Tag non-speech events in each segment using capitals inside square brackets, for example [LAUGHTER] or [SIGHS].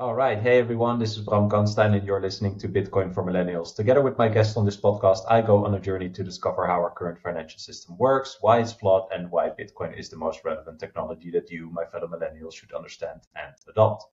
All right. Hey, everyone. This is Bram Kanstein, and you're listening to Bitcoin for Millennials. Together with my guests on this podcast, I go on a journey to discover how our current financial system works, why it's flawed, and why Bitcoin is the most relevant technology that you, my fellow millennials, should understand and adopt.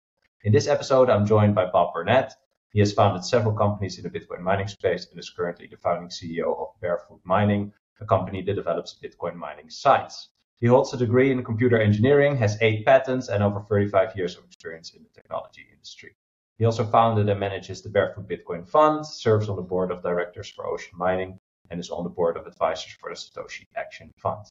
In this episode, I'm joined by Bob Burnett. He has founded several companies in the Bitcoin mining space and is currently the founding CEO of Barefoot Mining, a company that develops Bitcoin mining sites. He holds a degree in computer engineering, has eight patents, and over 35 years of experience in the technology industry. He also founded and manages the Barefoot Bitcoin Fund, serves on the board of directors for Ocean Mining, and is on the board of advisors for the Satoshi Action Fund.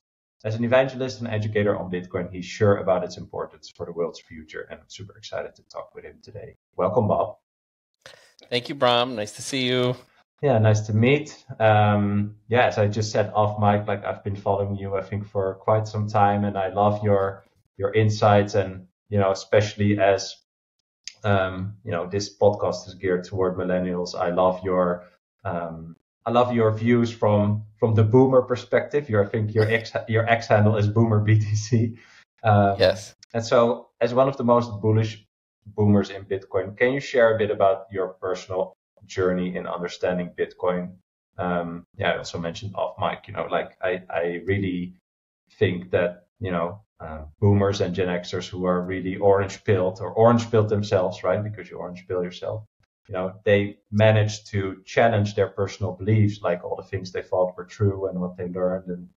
As an evangelist and educator on Bitcoin, he's sure about its importance for the world's future, and I'm super excited to talk with him today. Welcome, Bob. Thank you, Bram. Nice to see you. Yeah, nice to meet. Um, yeah, as I just said off mic, like I've been following you, I think for quite some time, and I love your your insights, and you know, especially as um, you know, this podcast is geared toward millennials. I love your um, I love your views from from the boomer perspective. Your I think your X your X handle is Boomer BTC. Um, yes. And so, as one of the most bullish boomers in Bitcoin, can you share a bit about your personal journey in understanding Bitcoin. Um, yeah, I also mentioned off mic, you know, like I, I really think that, you know, uh, boomers and Gen Xers who are really orange pilled or orange pilled themselves, right? Because you orange pill yourself, you know, they managed to challenge their personal beliefs, like all the things they thought were true and what they learned. And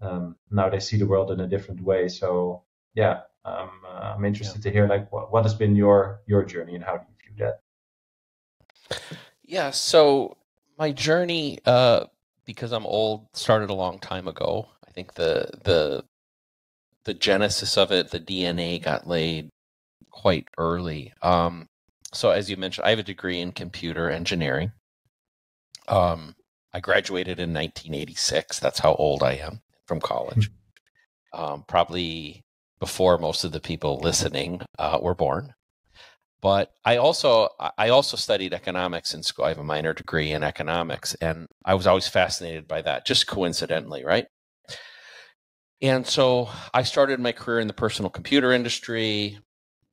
um, now they see the world in a different way. So yeah, um, uh, I'm interested yeah. to hear like what, what has been your, your journey and how do you view that? Yeah, so my journey, uh, because I'm old, started a long time ago. I think the the the genesis of it, the DNA got laid quite early. Um, so as you mentioned, I have a degree in computer engineering. Um, I graduated in 1986. That's how old I am from college. [LAUGHS] Um, probably before most of the people listening uh, were born. But I also I also studied economics in school. I have a minor degree in economics, and I was always fascinated by that, just coincidentally, right? And so I started my career in the personal computer industry,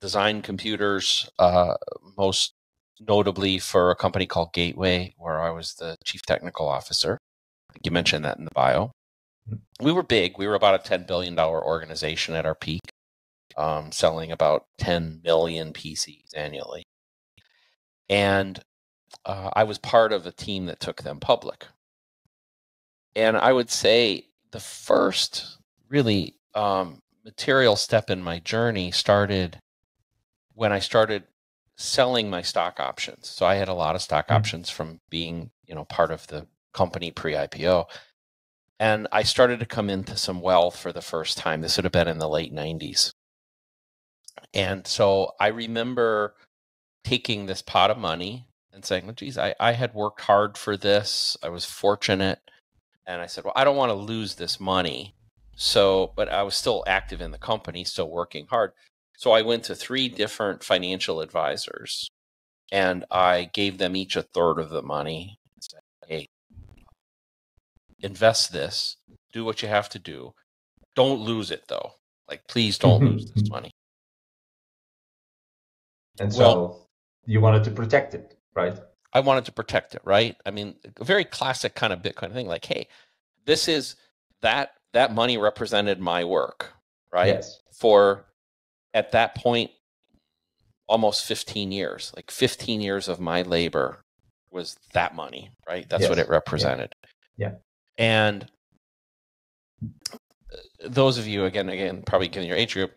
designed computers, uh, most notably for a company called Gateway, where I was the chief technical officer. You mentioned that in the bio. Hmm. We were big. We were about a $10 billion organization at our peak um, selling about 10 million PCs annually. And uh, I was part of a team that took them public. And I would say the first really um, material step in my journey started when I started selling my stock options. So I had a lot of stock mm-hmm. options from being, you know, part of the company pre-IPO. And I started to come into some wealth for the first time. This would have been in the late 90s. And so I remember taking this pot of money and saying, well, geez, I, I had worked hard for this. I was fortunate. And I said, well, I don't want to lose this money. So, but I was still active in the company, still working hard. So I went to three different financial advisors and I gave them each a third of the money. And said, hey, invest this, do what you have to do. Don't lose it though. Like, please don't lose this [LAUGHS] money. And so well, you wanted to protect it, right? I wanted to protect it, right? I mean, a very classic kind of Bitcoin thing like, hey, this is that that money represented my work, right? Yes. For at that point almost 15 years. Like 15 years of my labor was that money, right? That's yes. what it represented. Yeah. yeah. And uh, those of you again again probably given your age group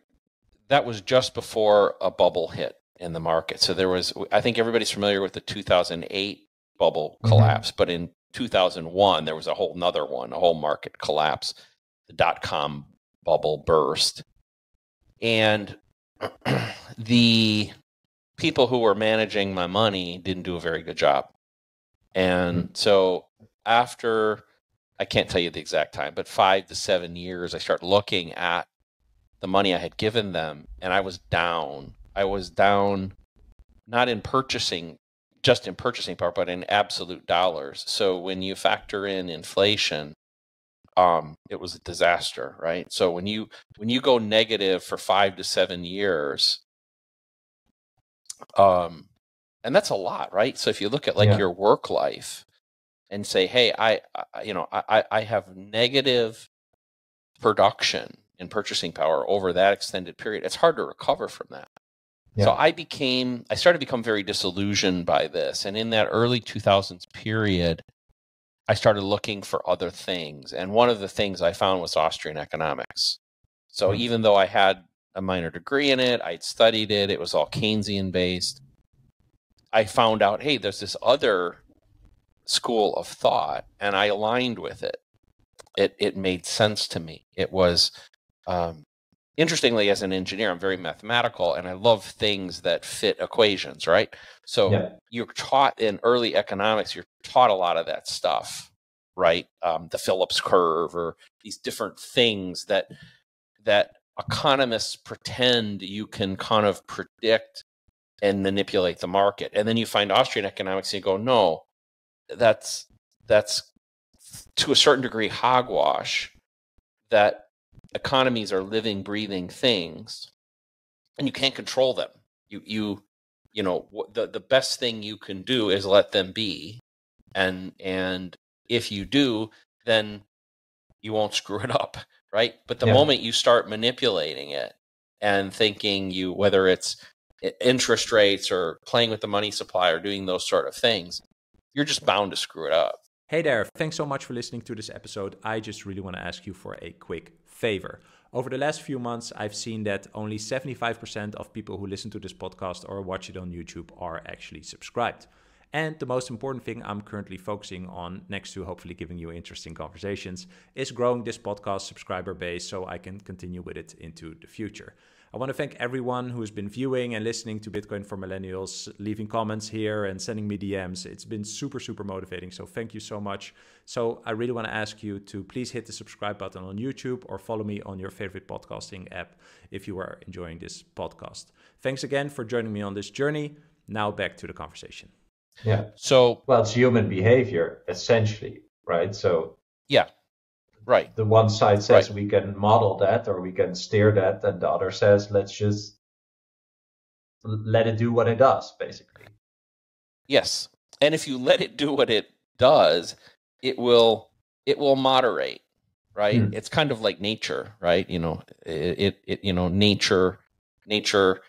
that was just before a bubble hit in the market. So there was, I think everybody's familiar with the 2008 bubble mm-hmm. collapse, but in 2001 there was a whole nother one, a whole market collapse. The dot com bubble burst, and [CLEARS THROAT] the people who were managing my money didn't do a very good job. And mm-hmm. so after I can't tell you the exact time, but five to seven years, I start looking at the money I had given them, and I was down I was down not in purchasing just in purchasing power, but in absolute dollars. So when you factor in inflation, um, it was a disaster, right? So when you when you go negative for five to seven years, Um, and that's a lot, right? So if you look at like yeah. your work life and say, hey, I, I you know, I, I have negative production in purchasing power over that extended period, it's hard to recover from that. Yeah. So I became, I started to become very disillusioned by this. And in that early 2000s period, I started looking for other things. And one of the things I found was Austrian economics. So mm-hmm. even though I had a minor degree in it, I'd studied it, it was all Keynesian based. I found out, hey, there's this other school of thought, and I aligned with it. It it made sense to me. It was um, interestingly, as an engineer, I'm very mathematical and I love things that fit equations, right? So yeah. you're taught in early economics, you're taught a lot of that stuff, right? Um, the Phillips curve or these different things that that economists pretend you can kind of predict and manipulate the market. And then you find Austrian economics and you go, no, that's that's to a certain degree hogwash that economies are living, breathing things, and you can't control them. You you you know the the best thing you can do is let them be, and and if you do, then you won't [LAUGHS] screw it up, right? But the yeah. moment you start manipulating it and thinking you whether it's interest rates or playing with the money supply or doing those sort of things, you're just bound to screw it up. Hey there, thanks so much for listening to this episode. I just really want to ask you for a quick favor. Over the last few months, I've seen that only 75% of people who listen to this podcast or watch it on YouTube are actually subscribed. And the most important thing I'm currently focusing on, next to hopefully giving you interesting conversations, is growing this podcast subscriber base so I can continue with it into the future. I want to thank everyone who has been viewing and listening to Bitcoin for Millennials, leaving comments here and sending me DMs. It's been super, super motivating. So thank you so much. So I really want to ask you to please hit the subscribe button on YouTube or follow me on your favorite podcasting app if you are enjoying this podcast. Thanks again for joining me on this journey. Now back to the conversation. Yeah. So, well, it's human behavior essentially, right? So, yeah. Right. The one side says right. we can model that or we can steer that, and the other says let's just let it do what it does, basically. Yes. And if you let it do what it does, it will it will moderate, right? Hmm. It's kind of like nature, right? You know, it, it, it you know, nature nature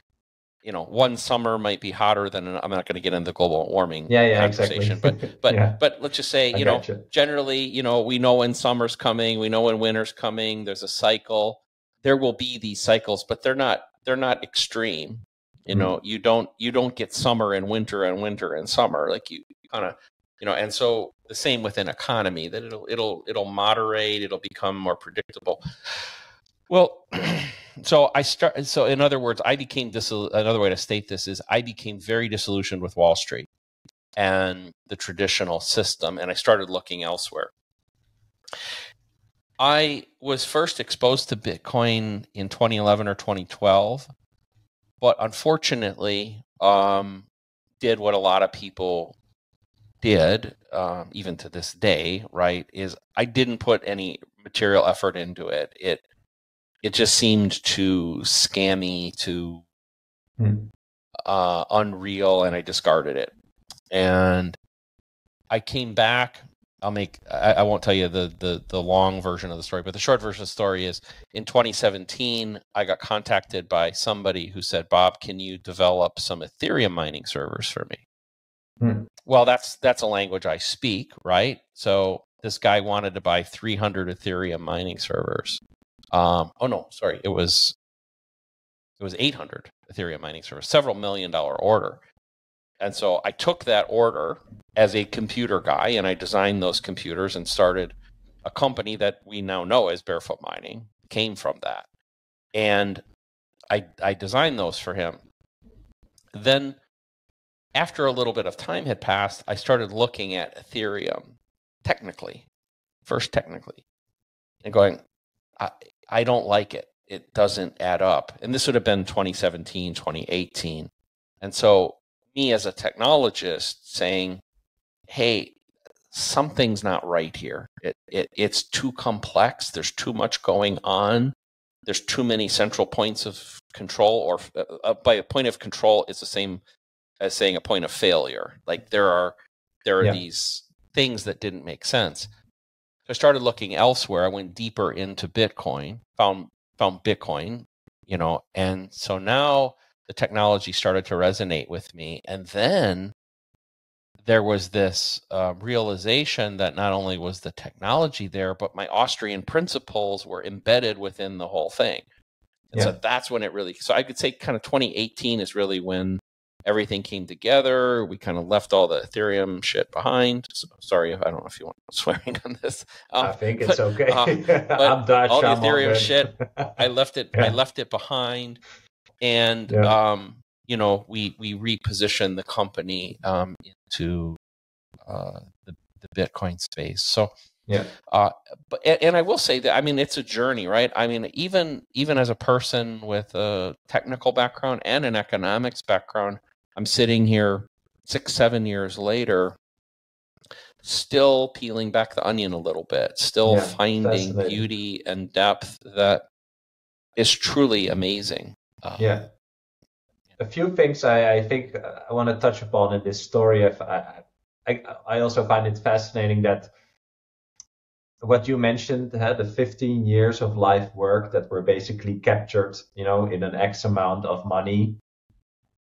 you know, one summer might be hotter than I'm not going to get into the global warming yeah, yeah, conversation, exactly. but [LAUGHS] but yeah. but let's just say, you know, you. generally, you know, we know when summer's coming, we know when winter's coming. There's a cycle. There will be these cycles, but they're not they're not extreme. You mm-hmm. know, you don't you don't get summer and winter and winter and summer like you kind of you know, and so the same with an economy that it'll it'll it'll moderate, it'll become more predictable. Well. [CLEARS THROAT] so I start. So in other words, I became this. Another way to state this is I became very disillusioned with Wall Street and the traditional system, and I started looking elsewhere. I was first exposed to Bitcoin in 2011 or 2012, but unfortunately, um, did what a lot of people did, um, even to this day, right? Is I didn't put any material effort into it. It it just seemed too scammy, too mm. uh, unreal, and I discarded it. And I came back. I'll make. I, I, won't tell you the, the the long version of the story, but the short version of the story is: in 2017, I got contacted by somebody who said, "Bob, can you develop some Ethereum mining servers for me?" Hmm. Well, that's that's a language I speak, right? So this guy wanted to buy 300 Ethereum mining servers. Um, oh no, sorry, it was it was 800 Ethereum mining servers, several million dollar order. And so I took that order as a computer guy and I designed those computers and started a company that we now know as Barefoot Mining, came from that. And I, I designed those for him. Then, after a little bit of time had passed, I started looking at Ethereum technically, first technically, and going, I don't like it. It doesn't add up. And this would have been 2017, 2018. And so, me as a technologist saying, hey, something's not right here. It, it, it's too complex. There's too much going on. There's too many central points of control, or uh, by a point of control, it's the same as saying a point of failure. Like there are there are Yeah. these things that didn't make sense. I started looking elsewhere. I went deeper into Bitcoin, found found Bitcoin, you know, and so now the technology started to resonate with me. And then there was this uh, realization that not only was the technology there, but my Austrian principles were embedded within the whole thing. And so that's when it really, so I could say kind of 2018 is really when everything came together. We kind of left all the Ethereum shit behind. So, sorry, I don't know if you want [LAUGHS] swearing on this. Um, I think it's okay. uh, [LAUGHS] I'm Dutch. all the I'm Ethereum good. shit, I [LAUGHS] left it. I left it behind, and Yeah. um, you know, we we repositioned the company um, into uh, the the Bitcoin space. So yeah, uh, but and, and I will say that I mean it's a journey, right? I mean even even as a person with a technical background and an economics background, I'm sitting here six seven years later, still peeling back the onion a little bit, still Yeah, finding beauty and depth that is truly amazing. Uh, yeah. A few things I, I think uh, I want to touch upon in this story. I, I, I also find it fascinating that what you mentioned had the 15 years of life work that were basically captured, you know, in an X amount of money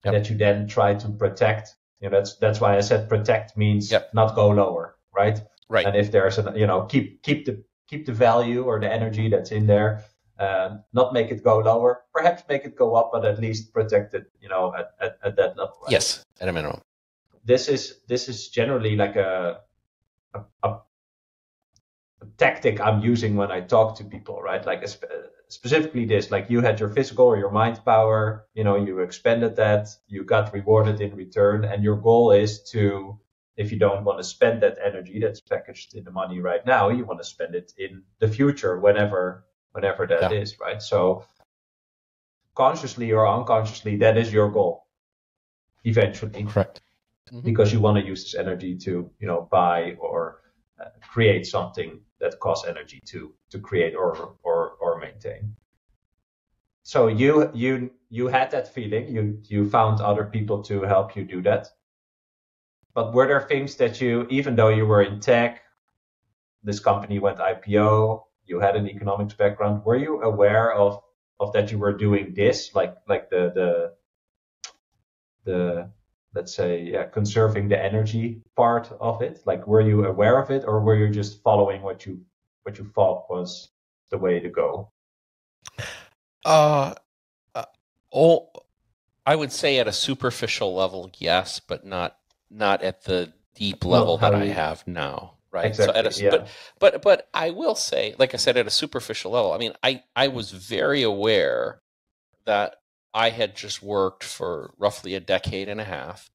Yep. that you then try to protect. You know, that's that's why I said protect means Yep. not go lower, right? Right. And if there's a, you know, keep keep the keep the value or the energy that's in there, um, not make it go lower. Perhaps make it go up, but at least protect it, you know, at, at, at that level. right? Yes, at a minimum. This is this is generally like a a, a, tactic I'm using when I talk to people, right? Like specifically this, like you had your physical or your mind power, you know, you expended that, you got rewarded in return, and your goal is to if you don't want to spend that energy that's packaged in the money right now, you want to spend it in the future, whenever whenever that is, Yeah. right? So consciously or unconsciously, that is your goal eventually Correct. Mhm. because you want to use this energy to you know buy or uh, create something that costs energy to to create or or so you you you had that feeling. You you found other people to help you do that. But were there things that you even though you were in tech this company went ipo you had an economics background were you aware of of that you were doing this? Like like the the the let's say yeah, conserving the energy part of it? Like were you aware of it or were you just following what you what you thought was the way to go Uh, uh, oh, I would say at a superficial level, yes, but not not at the deep level that how I you- have now. Right. exactly So at a, yeah but but but I will say, like I said, at a superficial level, I mean, I I was very aware that I had just worked for roughly a decade and a half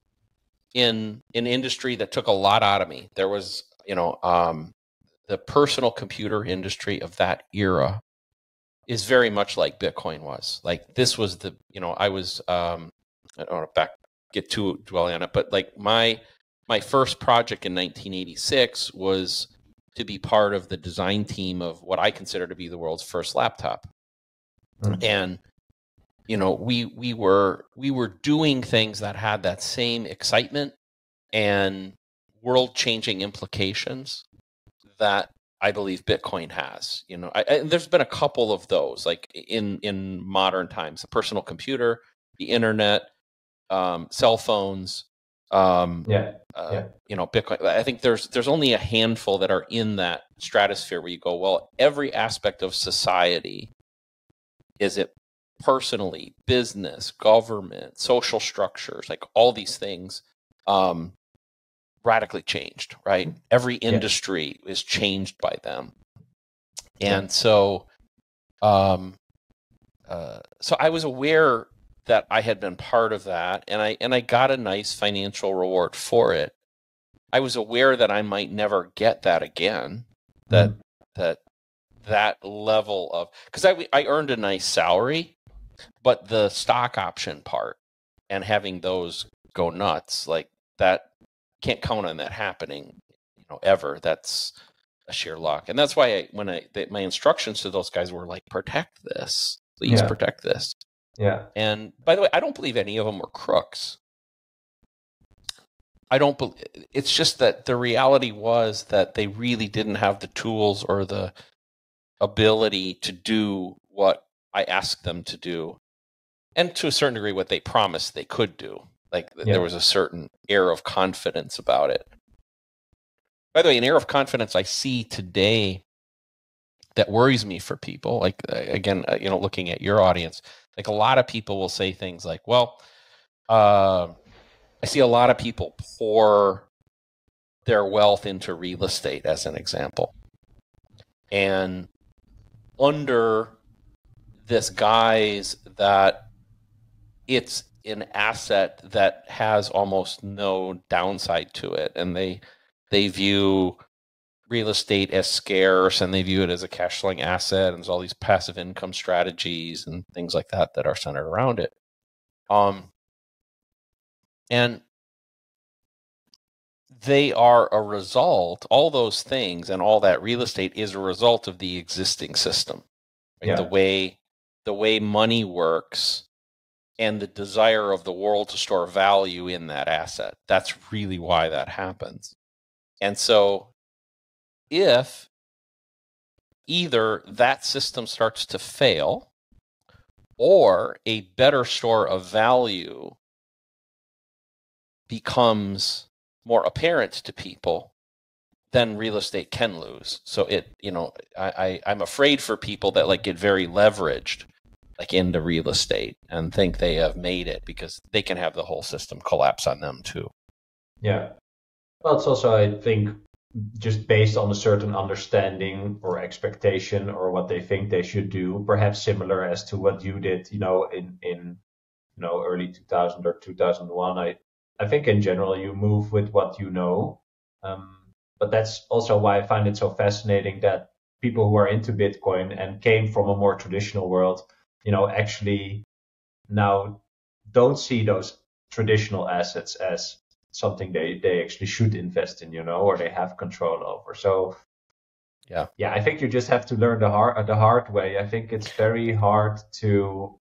in an industry that took a lot out of me. There was, you know, um, the personal computer industry of that era is very much like Bitcoin was. Like this was the, you know, I was, um, I don't want to back get too dwelling on it, but like my my first project in 1986 was to be part of the design team of what I consider to be the world's first laptop. Mm. And you know, we we were we were doing things that had that same excitement and world-changing implications that I believe Bitcoin has. You know, I, I, there's been a couple of those, like in in modern times, the personal computer, the internet, um, cell phones, um, yeah uh, Yeah. you know, Bitcoin. I think there's there's only a handful that are in that stratosphere where you go, well, every aspect of society, is it personally, business, government, social structures, like all these things, um, radically changed. Right, every industry is changed by them, and so, um, uh, so I was aware that I had been part of that, and I and I got a nice financial reward for it. I was aware that I might never get that again. That Mm. that that level of because I I earned a nice salary, but the stock option part and having those go nuts like that can't count on that happening, you know, ever. That's a sheer luck, and that's why I, when I they, my instructions to those guys were like, protect this, please Yeah. protect this. yeah And by the way, I don't believe any of them were crooks. I don't. Believe it's just that the reality was that they really didn't have the tools or the ability to do what I asked them to do, and to a certain degree, what they promised they could do. Like yeah. there was a certain air of confidence about it. By the way, an air of confidence I see today that worries me for people. Like again, uh, you know, looking at your audience, like a lot of people will say things like, "Well, uh, I see a lot of people pour their wealth into real estate, as an example, and under this guise that it's an asset that has almost no downside to it, and they they view real estate as scarce and they view it as a cash flowing asset and there's all these passive income strategies and things like that that are centered around it um and they are a result all those things and all that real estate is a result of the existing system right? yeah. the way the way money works and the desire of the world to store value in that asset. That's really why that happens. And so if either that system starts to fail or a better store of value becomes more apparent to people then real estate can lose. So it you know I, I i'm afraid for people that like get very leveraged like into real estate and think they have made it because they can have the whole system collapse on them too yeah well it's also i think just based on a certain understanding or expectation or what they think they should do, perhaps similar as to what you did, you know, in, in, you know, early 2000 or 2001. I, I think in general you move with what you know. Um, but that's also why I find it so fascinating that people who are into Bitcoin and came from a more traditional world, you know, actually now don't see those traditional assets as something they they actually should invest in, you know, or they have control over. So yeah, yeah, I think you just have to learn the hard the hard way. I think it's very hard to.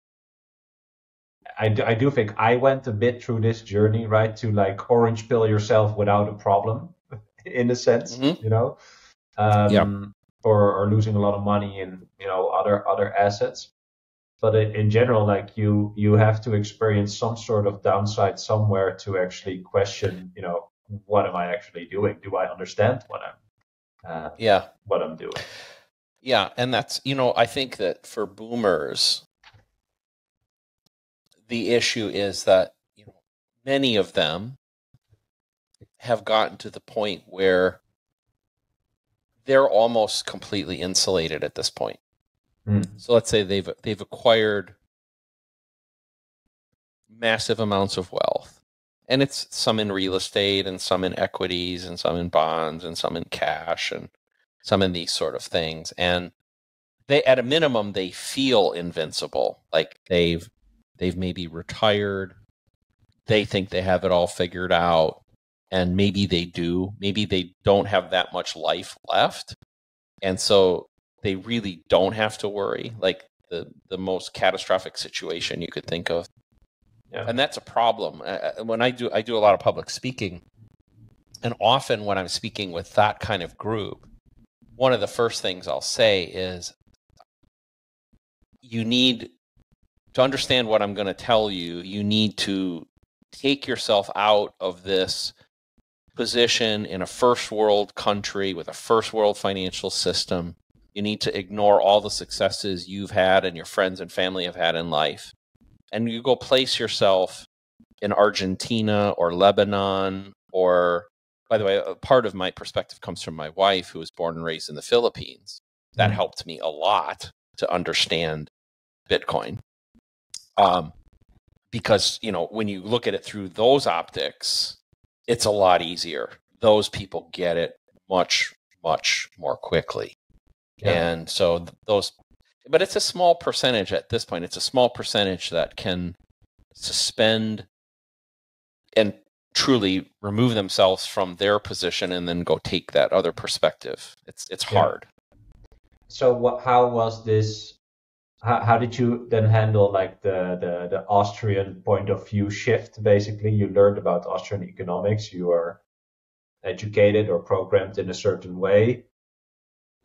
I do, I do think I went a bit through this journey, right? To like orange pill yourself without a problem, [LAUGHS] in a sense, mm-hmm. you know, um, yeah. or or losing a lot of money in you know other other assets but in general, like you you have to experience some sort of downside somewhere to actually question, you know, what am I actually doing? Do I understand what I'm uh, yeah what I'm doing? Yeah, and that's you know I think that for boomers, the issue is that you know many of them have gotten to the point where they're almost completely insulated at this point. Mm. So let's say they've they've acquired massive amounts of wealth. And it's some in real estate and some in equities and some in bonds and some in cash and some in these sort of things. And they at a minimum they feel invincible. Like they've they've maybe retired. They think they have it all figured out. And maybe they do. Maybe they don't have that much life left. And so they really don't have to worry like the the most catastrophic situation you could think of. Yeah. and that's a problem. Uh, uh, when i do i do a lot of public speaking and often when i'm speaking with that kind of group one of the first things i'll say is you need to understand what i'm going to tell you. You need to take yourself out of this position in a first world country with a first world financial system you need to ignore all the successes you've had and your friends and family have had in life. And you go place yourself in Argentina or Lebanon or by the way, a part of my perspective comes from my wife who was born and raised in the Philippines. That mm-hmm. helped me a lot to understand Bitcoin. Um, because, you know, when you look at it through those optics, it's a lot easier. Those people get it much, much more quickly. And so those, but it's a small percentage at this point. It's a small percentage that can suspend and truly remove themselves from their position and then go take that other perspective. It's it's hard. So what? How was this? how, how did you then handle like the, the the Austrian point of view shift? Basically, you learned about Austrian economics. You are educated or programmed in a certain way.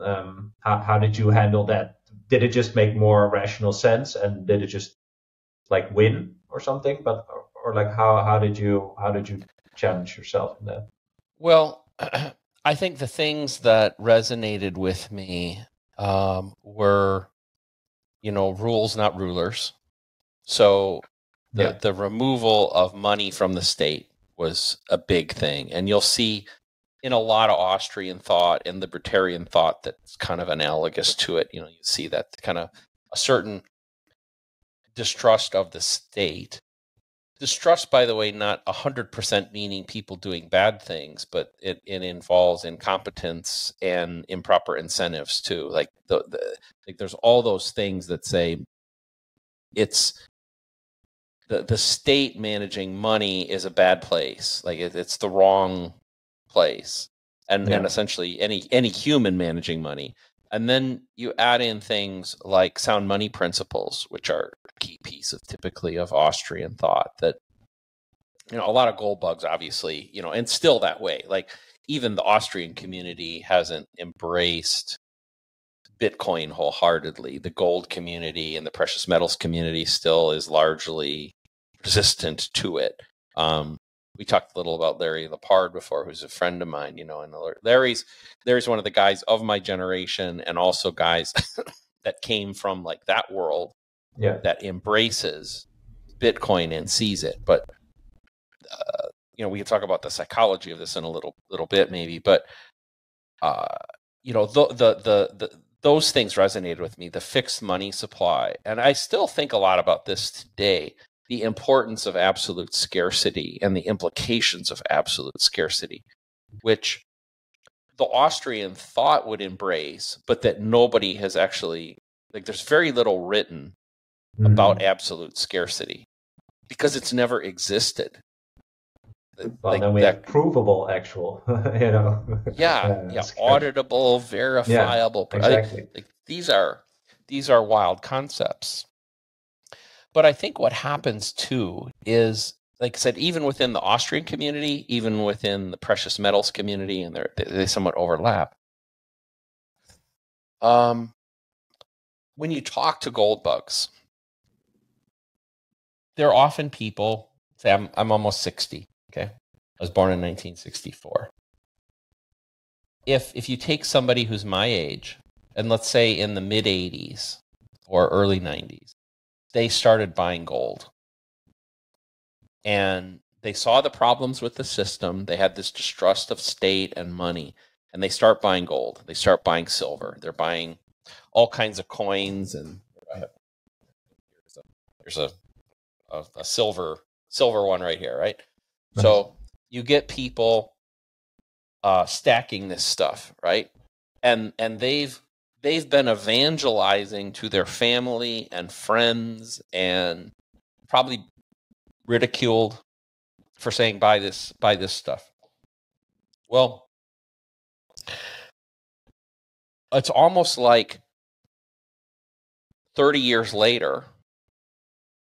Um, how how did you handle that? Did it just make more rational sense, and did it just like win or something? But or, or like how how did you how did you challenge yourself in that? Well, [CLEARS THROAT] I think the things that resonated with me um, were, you know, rules, not rulers. So the yeah. the removal of money from the state was a big thing, and you'll see in a lot of Austrian thought and libertarian thought that's kind of analogous to it. You know, you see that kind of a certain distrust of the state distrust by the way not 100% meaning people doing bad things but it, it involves incompetence and improper incentives too like the, the like there's all those things that say it's the the state managing money is a bad place like it, it's the wrong place and yeah. and essentially any any human managing money and then you add in things like sound money principles, which are a key piece of typically of Austrian thought that, you know, a lot of gold bugs, obviously, you know, and still that way. Like even the Austrian community hasn't embraced Bitcoin wholeheartedly. The gold community and the precious metals community still is largely resistant to it. Um, we talked a little about Larry Lepard before, who's a friend of mine, you know, and Larry's Larry's one of the guys of my generation and also guys [LAUGHS] that came from like that world yeah. that embraces Bitcoin and sees it. But uh, you know, we can talk about the psychology of this in a little little bit maybe, but uh, you know, the, the the the those things resonated with me, the fixed money supply. And I still think a lot about this today the importance of absolute scarcity and the implications of absolute scarcity, which the Austrian thought would embrace, but that nobody has actually, like, there's very little written mm-hmm. about absolute scarcity because it's never existed. Well, like then we that, have provable actual, [LAUGHS] you know. Yeah, [LAUGHS] yeah, auditable, verifiable. Yeah, exactly. Like, these are these are wild concepts. But I think what happens too is, like I said, even within the Austrian community, even within the precious metals community, and they they somewhat overlap. Um, when you talk to gold bugs, they're often people. Say, I'm I'm almost sixty. Okay, I was born in 1964. If if you take somebody who's my age, and let's say in the mid 80s or early 90s, they started buying gold. And they saw the problems with the system. They had this distrust of state and money, and they start buying gold. They start buying silver. They're buying all kinds of coins, and there's a, a, a silver silver one right here, right? Nice. So you get people uh, stacking this stuff, right? And and they've they've been evangelizing to their family and friends and probably ridiculed for saying buy this buy this stuff well it's almost like 30 years later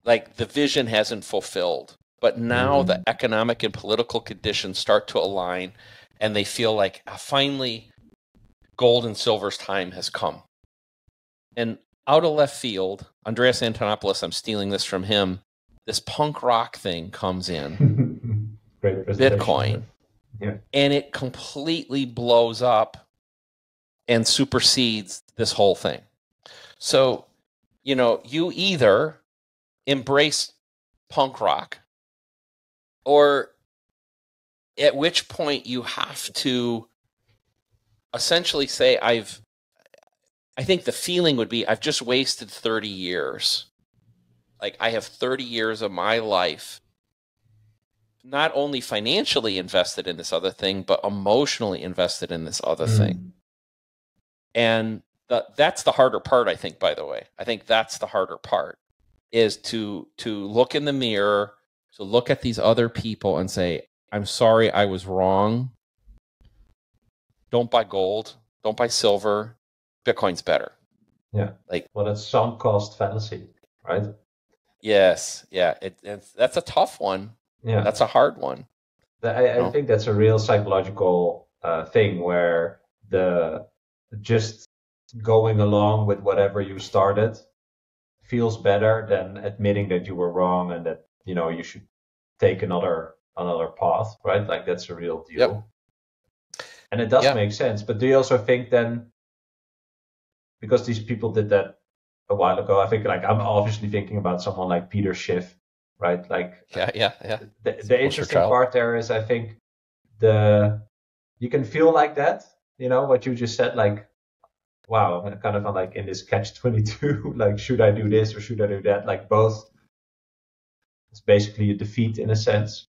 like the vision hasn't fulfilled but now mm-hmm. the economic and political conditions start to align and they feel like ah, finally gold and silver's time has come. And out of left field, Andreas Antonopoulos, I'm stealing this from him. This punk rock thing comes in, [LAUGHS] Bitcoin, yeah. and it completely blows up and supersedes this whole thing. So, you know, you either embrace punk rock or at which point you have to essentially say I've I think the feeling would be I've just wasted 30 years. Like I have 30 years of my life not only financially invested in this other thing but emotionally invested in this other mm. thing. And the, that's the harder part I think by the way. I think that's the harder part is to to look in the mirror, to look at these other people and say I'm sorry I was wrong don't buy gold. Don't buy silver. Bitcoin's better. Yeah. Like well, that's sunk cost fallacy, right? Yes. Yeah. It, it's that's a tough one. Yeah. That's a hard one. I, I think that's a real psychological uh, thing where the just going along with whatever you started feels better than admitting that you were wrong and that you know you should take another another path, right? Like that's a real deal. Yep. And it does make sense. But do you also think then because these people did that a while ago, I think like I'm obviously thinking about someone like Peter Schiff, right? Like yeah, yeah, yeah. The, the interesting part there is I think the you can feel like that, you know, what you just said, like wow, I'm kind of like in this catch 22, [LAUGHS] like, should I do this or should I do that? Like both, it's basically a defeat in a sense.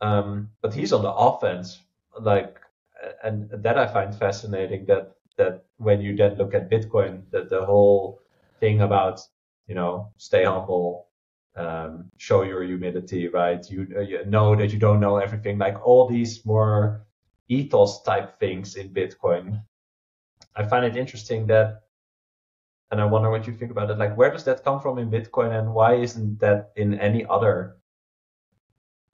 Um, but he's on the offense, like, and that I find fascinating that, that when you then look at Bitcoin, that the whole thing about, you know, stay humble, um, show your humility, right? You, you know that you don't know everything, like all these more ethos type things in Bitcoin I find it interesting that, and I wonder what you think about it. Like, where does that come from in Bitcoin, and why isn't that in any other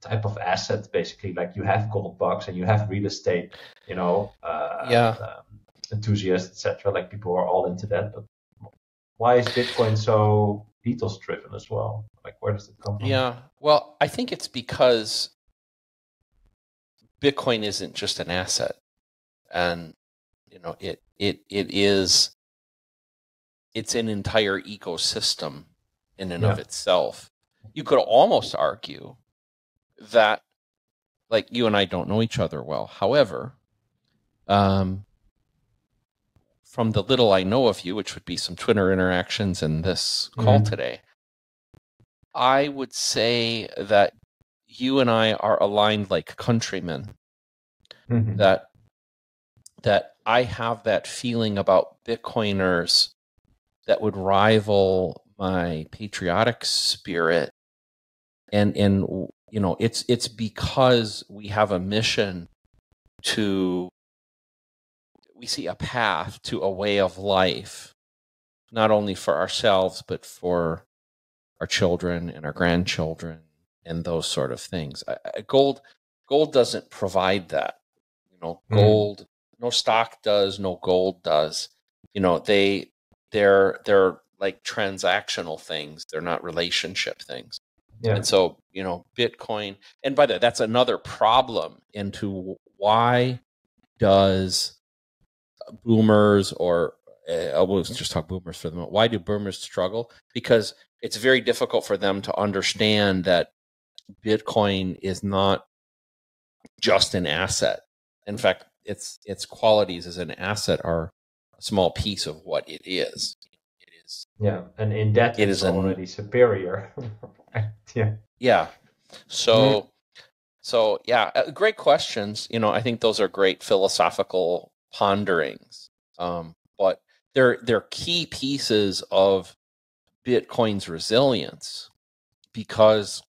type of asset? Basically, like you have gold bugs and you have real estate, you know, uh, yeah, um, enthusiasts, etc. Like people are all into that, but why is Bitcoin so ethos driven as well? Like, where does it come from? Yeah, well, I think it's because Bitcoin isn't just an asset, and you know it it it is it's an entire ecosystem in and yeah. of itself. You could almost argue that like you and I don't know each other well. However, um, from the little I know of you, which would be some Twitter interactions and this call mm-hmm. today, I would say that you and I are aligned like countrymen. Mm-hmm. That that I have that feeling about Bitcoiners that would rival my patriotic spirit. And and you know, it's it's because we have a mission to we see a path to a way of life, not only for ourselves, but for our children and our grandchildren and those sort of things. gold gold doesn't provide that. You know, mm-hmm. gold no stock does, no gold does. You know, they they're they're like transactional things. They're not relationship things. Yeah. And so, you know, Bitcoin, and by the way, that's another problem into why does boomers or uh, we'll just talk boomers for the moment. Why do boomers struggle? Because it's very difficult for them to understand that Bitcoin is not just an asset. In fact, its its qualities as an asset are a small piece of what it is. It is. Yeah, and in that it is already an, superior. [LAUGHS] yeah. Yeah. So. Mm-hmm. So yeah, uh, great questions. You know, I think those are great philosophical ponderings. Um, but they're they're key pieces of Bitcoin's resilience because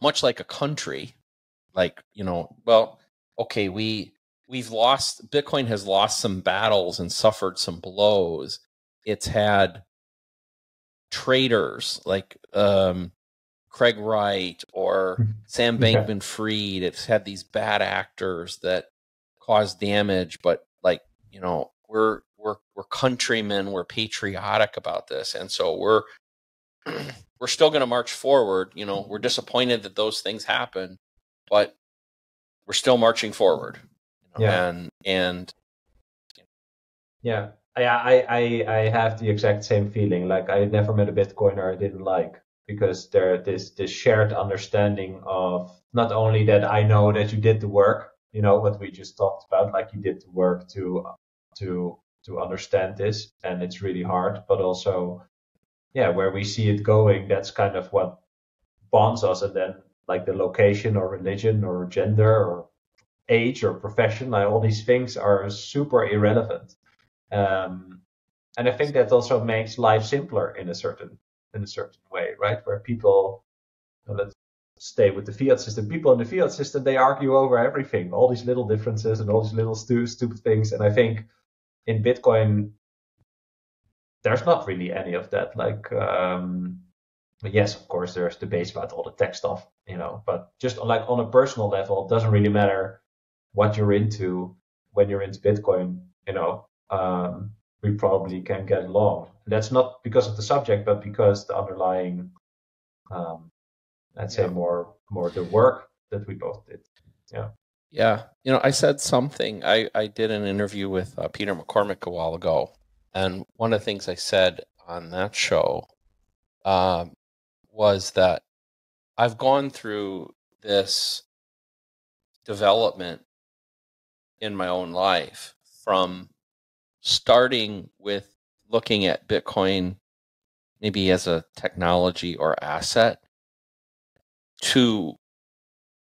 much like a country, like you know, well, okay, we we've lost Bitcoin has lost some battles and suffered some blows. It's had traitors like um, Craig Wright or mm-hmm. Sam Bankman Fried. It's had these bad actors that cause damage, but like, you know, we're we're we're countrymen, we're patriotic about this. And so we're [CLEARS THROAT] we're still gonna march forward. You know, we're disappointed that those things happen, but we're still marching forward. You know, yeah. And and yeah. Yeah, I, I I have the exact same feeling. Like I never met a Bitcoiner I didn't like because there this this shared understanding of not only that I know that you did the work, you know what we just talked about, like you did the work to to to understand this, and it's really hard, but also, yeah, where we see it going, that's kind of what bonds us, and then like the location or religion or gender or age or profession, like all these things are super irrelevant. Um, and I think that also makes life simpler in a certain in a certain way, right? Where people let's stay with the fiat system. People in the fiat system they argue over everything, all these little differences and all these little stu- stupid things. And I think in Bitcoin, there's not really any of that. Like, um, yes, of course, there's debates about all the tech stuff, you know, but just like on a personal level, it doesn't really matter what you're into when you're into Bitcoin, you know, um, we probably can get along. That's not because of the subject, but because the underlying, um, let's say more, more the work that we both did. Yeah. Yeah. You know, I said something, I, I did an interview with uh, Peter McCormack a while ago. And one of the things I said on that show um, was that I've gone through this development in my own life from starting with looking at Bitcoin maybe as a technology or asset to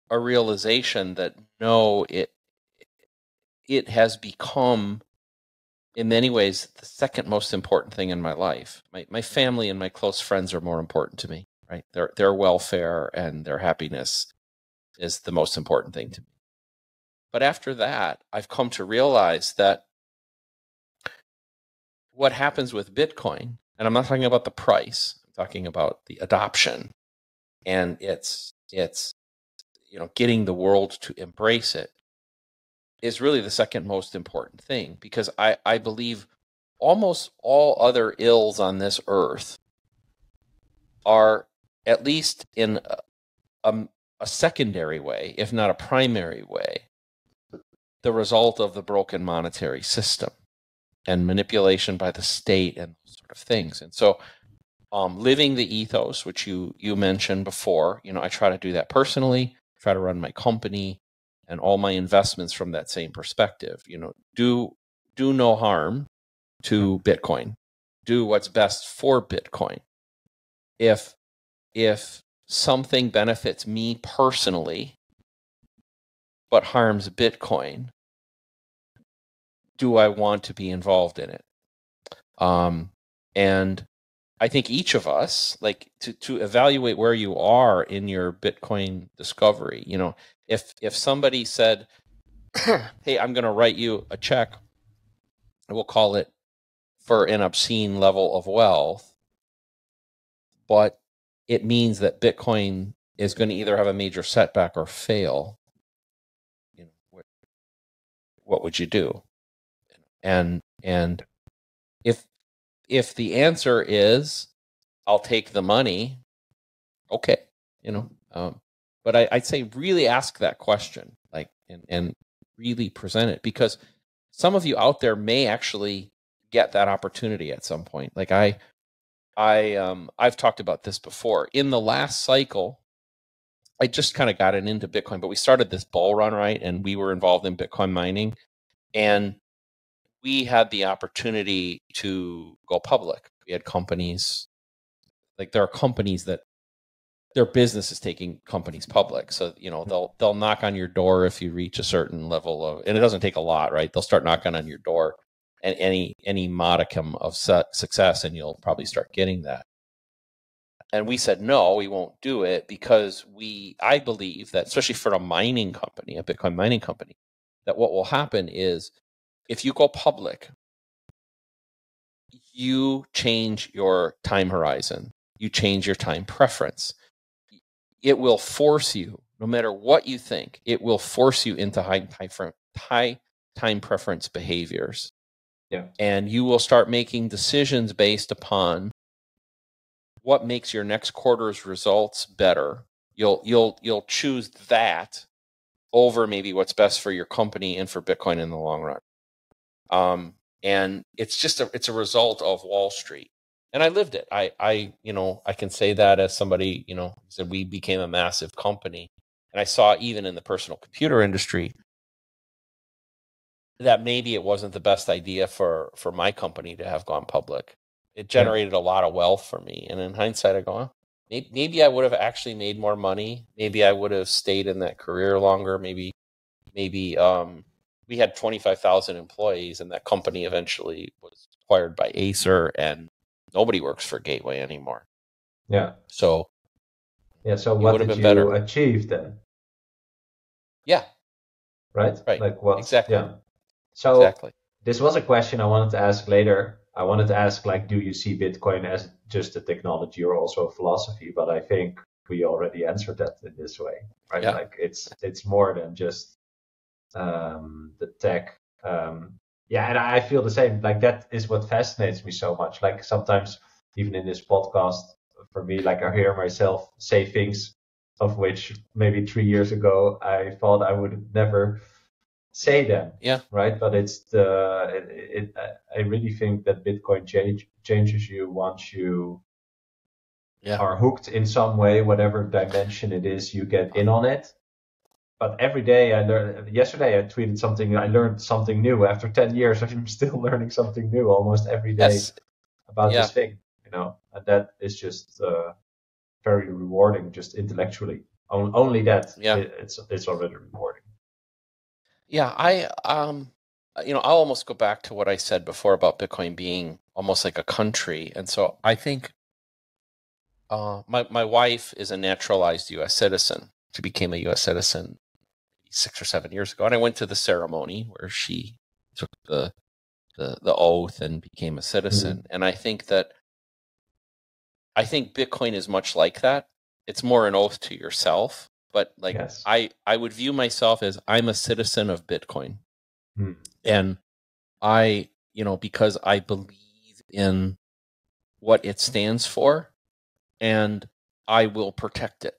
a realization that no it it has become in many ways the second most important thing in my life. My my family and my close friends are more important to me right? Their their welfare and their happiness is the most important thing to me. But after that i've come to realize that what happens with bitcoin and i'm not talking about the price i'm talking about the adoption. And its its you know getting the world to embrace it is really the second most important thing because I, I believe almost all other ills on this earth are at least in a, a, a secondary way, if not a primary way, the result of the broken monetary system and manipulation by the state and sort of things. And so um, living the ethos, which you you mentioned before, you know, I try to do that personally try to run my company and all my investments from that same perspective. You know, do do no harm to Bitcoin. Do what's best for Bitcoin. If if something benefits me personally but harms Bitcoin, do I want to be involved in it? Um, and I think each of us, like to to evaluate where you are in your Bitcoin discovery. You know, if if somebody said, [COUGHS] "Hey, I'm going to write you a check," we'll call it for an obscene level of wealth, but it means that Bitcoin is going to either have a major setback or fail. You know, what, what would you do? And and if if the answer is I'll take the money, okay, you know. Um, but I, I'd say really ask that question, like, and and really present it because some of you out there may actually get that opportunity at some point. Like I, I um, I've talked about this before. In the last cycle, I just kind of got it into Bitcoin, but we started this bull run, right? And we were involved in Bitcoin mining. And we had the opportunity to go public. We had companies, like there are companies that their business is taking companies public. So you know mm-hmm. they'll they'll knock on your door if you reach a certain level of, and it doesn't take a lot, right? They'll start knocking on your door, and any any modicum of success, and you'll probably start getting that. And we said no, we won't do it because we I believe that especially for a mining company, a Bitcoin mining company, that what will happen is if you go public, you change your time horizon, you change your time preference. It will force you, no matter what you think, it will force you into high, high time preference behaviors. Yeah. And you will start making decisions based upon what makes your next quarter's results better. You'll you'll you'll choose that over maybe what's best for your company and for Bitcoin in the long run. Um, and it's just a it's a result of Wall Street. And I lived it. I I you know I can say that as somebody you know said we became a massive company, and I saw even in the personal computer industry that maybe it wasn't the best idea for for my company to have gone public. It generated a lot of wealth for me, and in hindsight, I go, oh, maybe, maybe I would have actually made more money. Maybe I would have stayed in that career longer. Maybe maybe um we had 25,000 employees and that company eventually was acquired by Acer and nobody works for Gateway anymore. Yeah. So Yeah, so what did you better. achieve then? Yeah. Right? Right. Like what exactly. Yeah. So exactly. this was a question I wanted to ask later I wanted to ask, like, do you see Bitcoin as just a technology or also a philosophy? But I think we already answered that in this way, right? Yeah. Like, it's it's more than just um, the tech. Um, yeah, and I feel the same. Like that is what fascinates me so much. Like sometimes, even in this podcast, for me, like I hear myself say things of which maybe three years ago I thought I would never say them. Yeah. Right. But it's the it, it I really think that Bitcoin change changes you once you Yeah. are hooked in some way, whatever dimension it is, you get in on it. But every day I learned. Yesterday I tweeted something. I learned something new. After ten years, [LAUGHS] I'm still learning something new almost every day Yes. about Yeah. this thing. You know, and that is just uh, very rewarding, just intellectually. Only that, Yeah. it, it's it's already rewarding. Yeah, I um you know, I'll almost go back to what I said before about Bitcoin being almost like a country. And so I think uh my my wife is a naturalized US citizen. She became a US citizen 6 or 7 years ago and I went to the ceremony where she took the the the oath and became a citizen. And I think that I think Bitcoin is much like that. It's more an oath to yourself, but like Yes. I I would view myself as I'm a citizen of Bitcoin. Hmm. And I, you know, because I believe in what it stands for and I will protect it.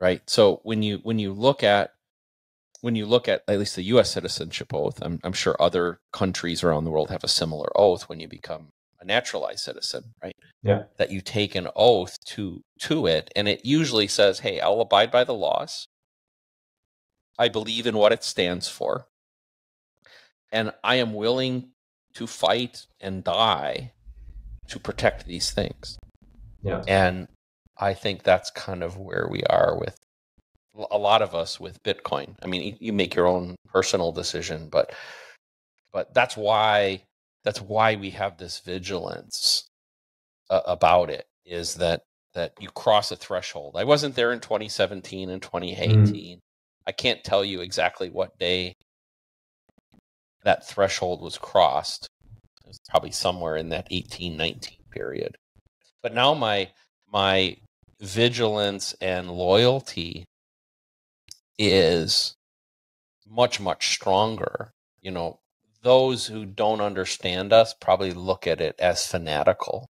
Right? So when you when you look at when you look at at least the US citizenship oath, I'm I'm sure other countries around the world have a similar oath when you become a naturalized citizen, right? Yeah. That you take an oath to to it and it usually says, "Hey, I'll abide by the laws. I believe in what it stands for. And I am willing to fight and die to protect these things." Yeah. And I think that's kind of where we are with a lot of us with Bitcoin. I mean, you- make your own personal decision, but but that's why that's why we have this vigilance uh, about it is that that you cross a threshold. I wasn't there in 2017 and 2018. I can't tell you exactly what day that threshold was crossed. It was probably somewhere in that 18 19 period. But now my my vigilance and loyalty is much much stronger you know those who don't understand us probably look at it as fanatical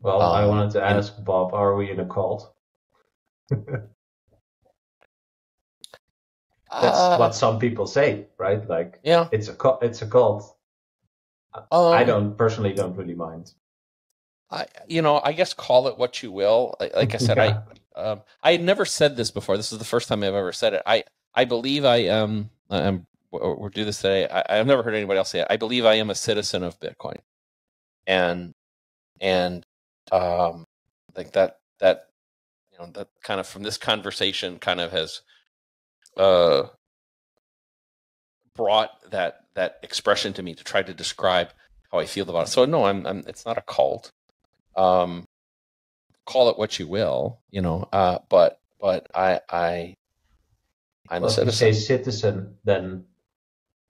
Well, I Um, wanted to and- ask Bob, are we in a cult? [LAUGHS] That's Uh, what some people say, right? Like yeah it's a cult. It's a cult. um, I don't personally don't really mind. I, you know i guess call it what you will like, like i said [LAUGHS] Yeah. i um, i had never said this before. This is the first time i've ever said it. I i believe i am i'm we'll we'll do this today. I, i've never heard anybody else say it. I believe i am a citizen of bitcoin. And and um like that that you know that kind of from this conversation kind of has uh brought that that expression to me to try to describe how I feel about it. So no, I'm, I'm it's not a cult. Um call it what you will, you know, uh but but I I I'm Well, a if you say citizen. citizen, then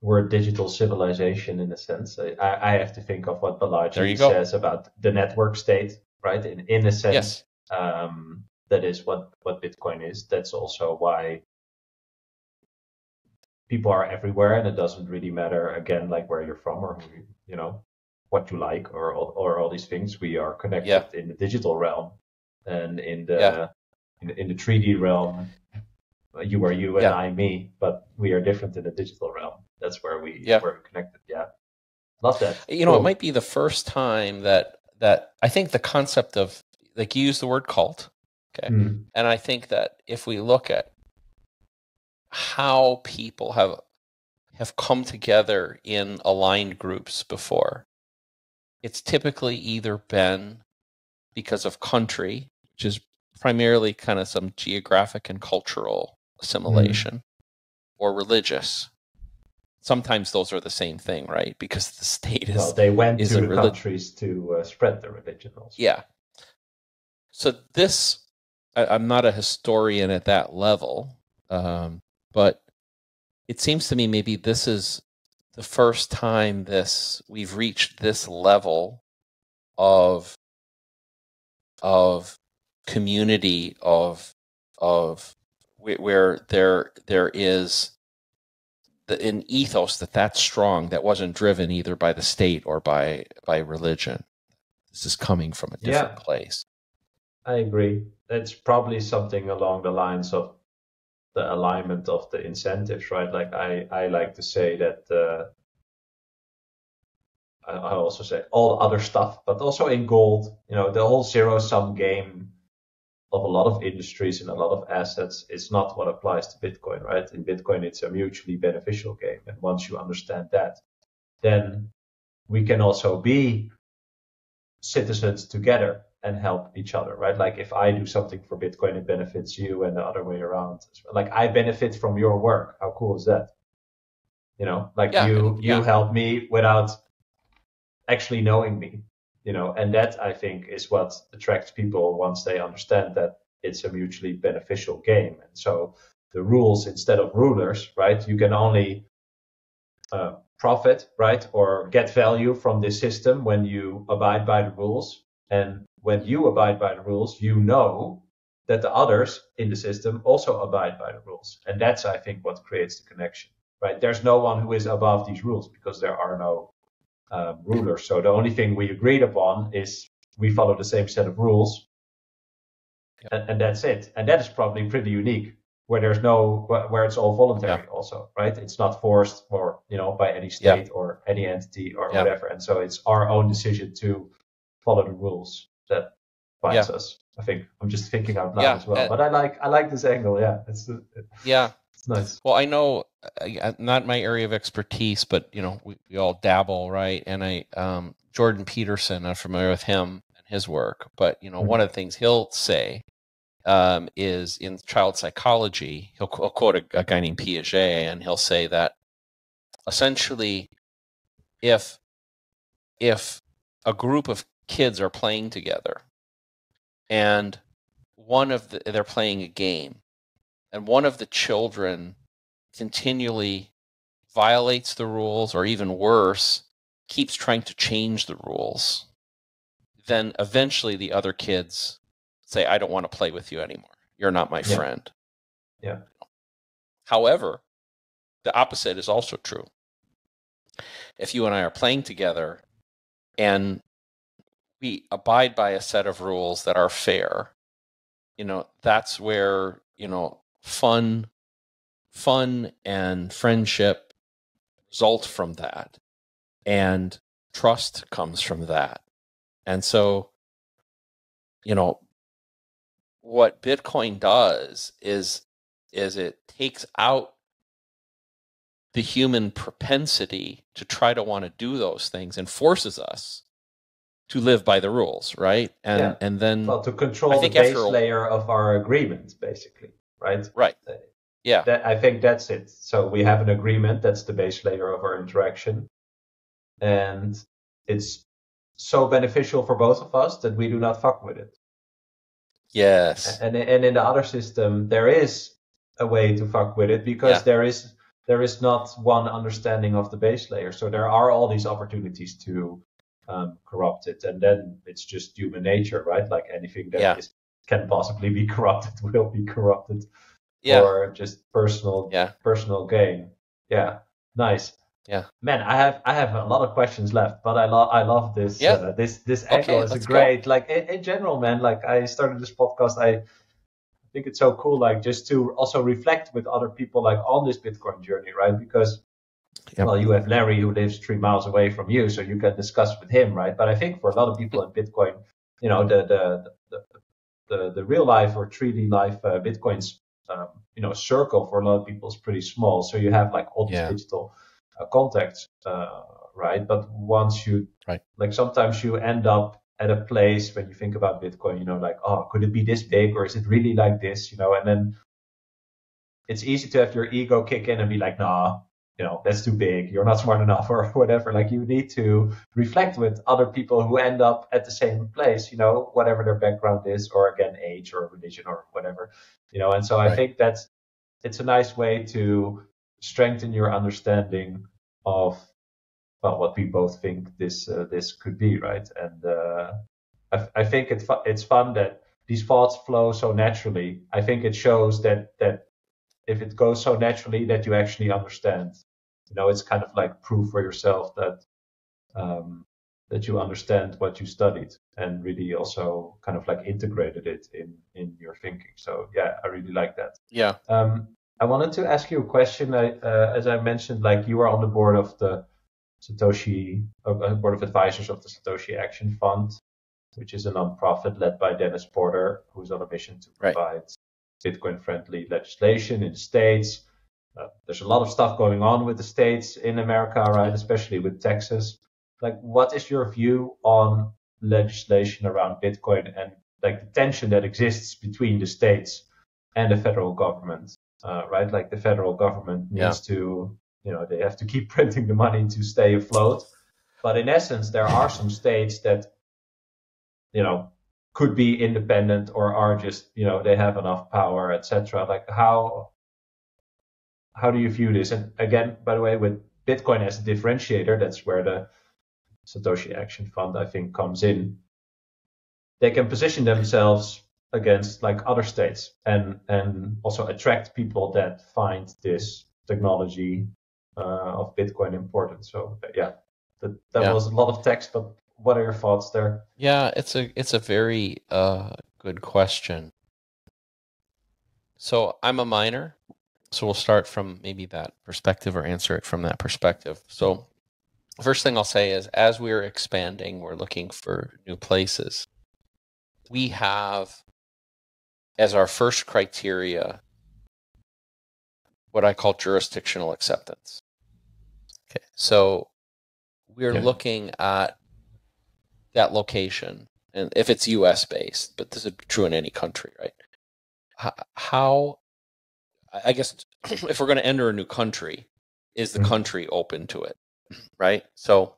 we're a digital civilization in a sense. I, I have to think of what Balaji says about the network state, right? In in a sense, Yes. um, that is what what Bitcoin is. That's also why people are everywhere, and it doesn't really matter again, like where you're from or who you, you know what you like or all- or all these things. We are connected Yeah. in the digital realm, and in the Yeah. in, in the 3D realm, you are you and Yeah. I me, but we are different in the digital realm. That's where we yeah. we're connected. Yeah, love that. You know, Cool. it might be the first time that that I think the concept of like you use the word cult, Mm, and I think that if we look at how people have have come together in aligned groups before, it's typically either been because of country, which is primarily kind of some geographic and cultural assimilation, or religious. Sometimes those are the same thing, right? Because the state is well, they went is to the relig- countries to uh, spread the religion. Also. Yeah. So this, I, I'm not a historian at that level, um, but it seems to me maybe this is the first time this we've reached this level of of community of of where there there is the, an ethos that that's strong that wasn't driven either by the state or by by religion. This is coming from a different yeah, place. I agree. It's probably something along the lines of the alignment of the incentives, right? Like I, I like to say that uh, I, I also say all other stuff, but also in gold, you know, the whole zero sum game of a lot of industries and a lot of assets is not what applies to Bitcoin, right? In Bitcoin, it's a mutually beneficial game. And once you understand that, then we can also be citizens together and help each other, right? Like if I do something for Bitcoin, it benefits you and the other way around. Like I benefit from your work. How cool is that? You know, like yeah, you, yeah. you help me without actually knowing me you know, and that I think is what attracts people once they understand that it's a mutually beneficial game. And so the rules instead of rulers, right? You can only uh, profit, right, or get value from this system when you abide by the rules. And when you abide by the rules, you know that the others in the system also abide by the rules. And that's, I think, what creates the connection, right? There's no one who is above these rules because there are no um, rulers. So the only thing we agreed upon is we follow the same set of rules, yep. and, and, that's it. And that is probably pretty unique, where there's no where it's all voluntary, yep. also, right? It's not forced or you know by any state yep. or any entity or whatever, and so it's our own decision to follow the rules that binds us. I think I'm just thinking out loud yeah, as well, but I like I like this angle. Yeah, it's it, yeah. Nice. Well, I know uh, not my area of expertise, but you know, we, we all dabble, right? And I, um, Jordan Peterson, I'm familiar with him and his work, but you know, mm-hmm. one of the things he'll say um, is in child psychology, he'll, he'll quote a, a guy named Piaget, and he'll say that essentially, if if a group of kids are playing together and one of the, they're playing a game and one of the children continually violates the rules or even worse keeps trying to change the rules then eventually the other kids say i don't want to play with you anymore. You're not my yeah. friend. Yeah. However the opposite is also true. If you and i are playing together and we abide by a set of rules that are fair you know that's where you know fun fun and friendship result from that. And trust comes from that. And so you know what bitcoin does is is it takes out the human propensity to try to want to do those things and forces us to live by the rules right? And yeah. and then well to control the base layer of our agreements, basically right? Right. Yeah. That, I think that's it. So we have an agreement. That's the base layer of our interaction. And it's so beneficial for both of us that we do not fuck with it. Yes. And, and in the other system, there is a way to fuck with it because yeah. there is there is not one understanding of the base layer. So there are all these opportunities to um, corrupt it, and then it's just human nature, right? Like anything that yeah. is can possibly be [LAUGHS] corrupted will be corrupted yeah. or just personal yeah. personal gain. Yeah, nice. Yeah, man, I have I have a lot of questions left, but I love I love this yeah. Uh, this this angle okay, is great. Go. Like in, in, general, man. Like I started this podcast, I think it's so cool. Like just to also reflect with other people, like on this Bitcoin journey, right? Because Yep. Well, you have Larry who lives three miles away from you, so you can discuss with him, right? But I think for a lot of people in Bitcoin, you know, the the, the, the, the real life or 3D life uh, Bitcoin's um, you know circle for a lot of people is pretty small. So you have like all these yeah. digital uh, contacts, uh, right? But once you right. like sometimes you end up at a place when you think about Bitcoin, you know, like oh, could it be this big or is it really like this? You know, and then it's easy to have your ego kick in and be like, nah, you know, that's too big, you're not [LAUGHS] smart enough or [LAUGHS] whatever. Like you need to reflect with other people who end up at the same place, you know, whatever their background is, or again, age or religion or whatever, you know. And so right. I think that's, it's a nice way to strengthen your understanding of well what we both think this uh, this could be, right? And uh, I, I think it it's fun that these thoughts flow so naturally. I think it shows that that if it goes so naturally that you actually understand, you know, it's kind of like proof for yourself that um, that you understand what you studied and really also kind of like integrated it in in your thinking. So yeah, I really like that. Yeah. Um, I wanted to ask you a question. I, uh, as I mentioned, like you are on the board of the Satoshi uh, board of advisors of the Satoshi Action Fund, which is a nonprofit led by Dennis Porter, who's on a mission to provide right. Bitcoin-friendly legislation in the states. Uh, there's a lot of stuff going on with the states in America, right? Especially with Texas. Like, what is your view on legislation around Bitcoin and like the tension that exists between the states and the federal government? uh, right? Like the federal government needs yeah. to, you know, they have to keep [LAUGHS] printing the money to stay afloat. But in essence, there are some states that, you know, could be independent or are just, you know, they have enough power, etc. Like how how do you view this? And again, by the way, with Bitcoin as a differentiator, that's where the Satoshi Action Fund, I think, comes in. They can position themselves against like other states and and also attract people that find this technology uh, of Bitcoin important. So yeah, that that yeah. was a lot of text, but what are your thoughts there? Yeah, it's a it's a very uh, good question. So I'm a miner, so we'll start from maybe that perspective or answer it from that perspective. So first thing I'll say is as we're expanding, we're looking for new places. We have as our first criteria what I call jurisdictional acceptance. Okay. So we're okay. looking at that location, and if it's US based, but this is true in any country, right? How, I guess, [CLEARS THROAT] if we're going to enter a new country, is the mm-hmm. country open to it, right? So,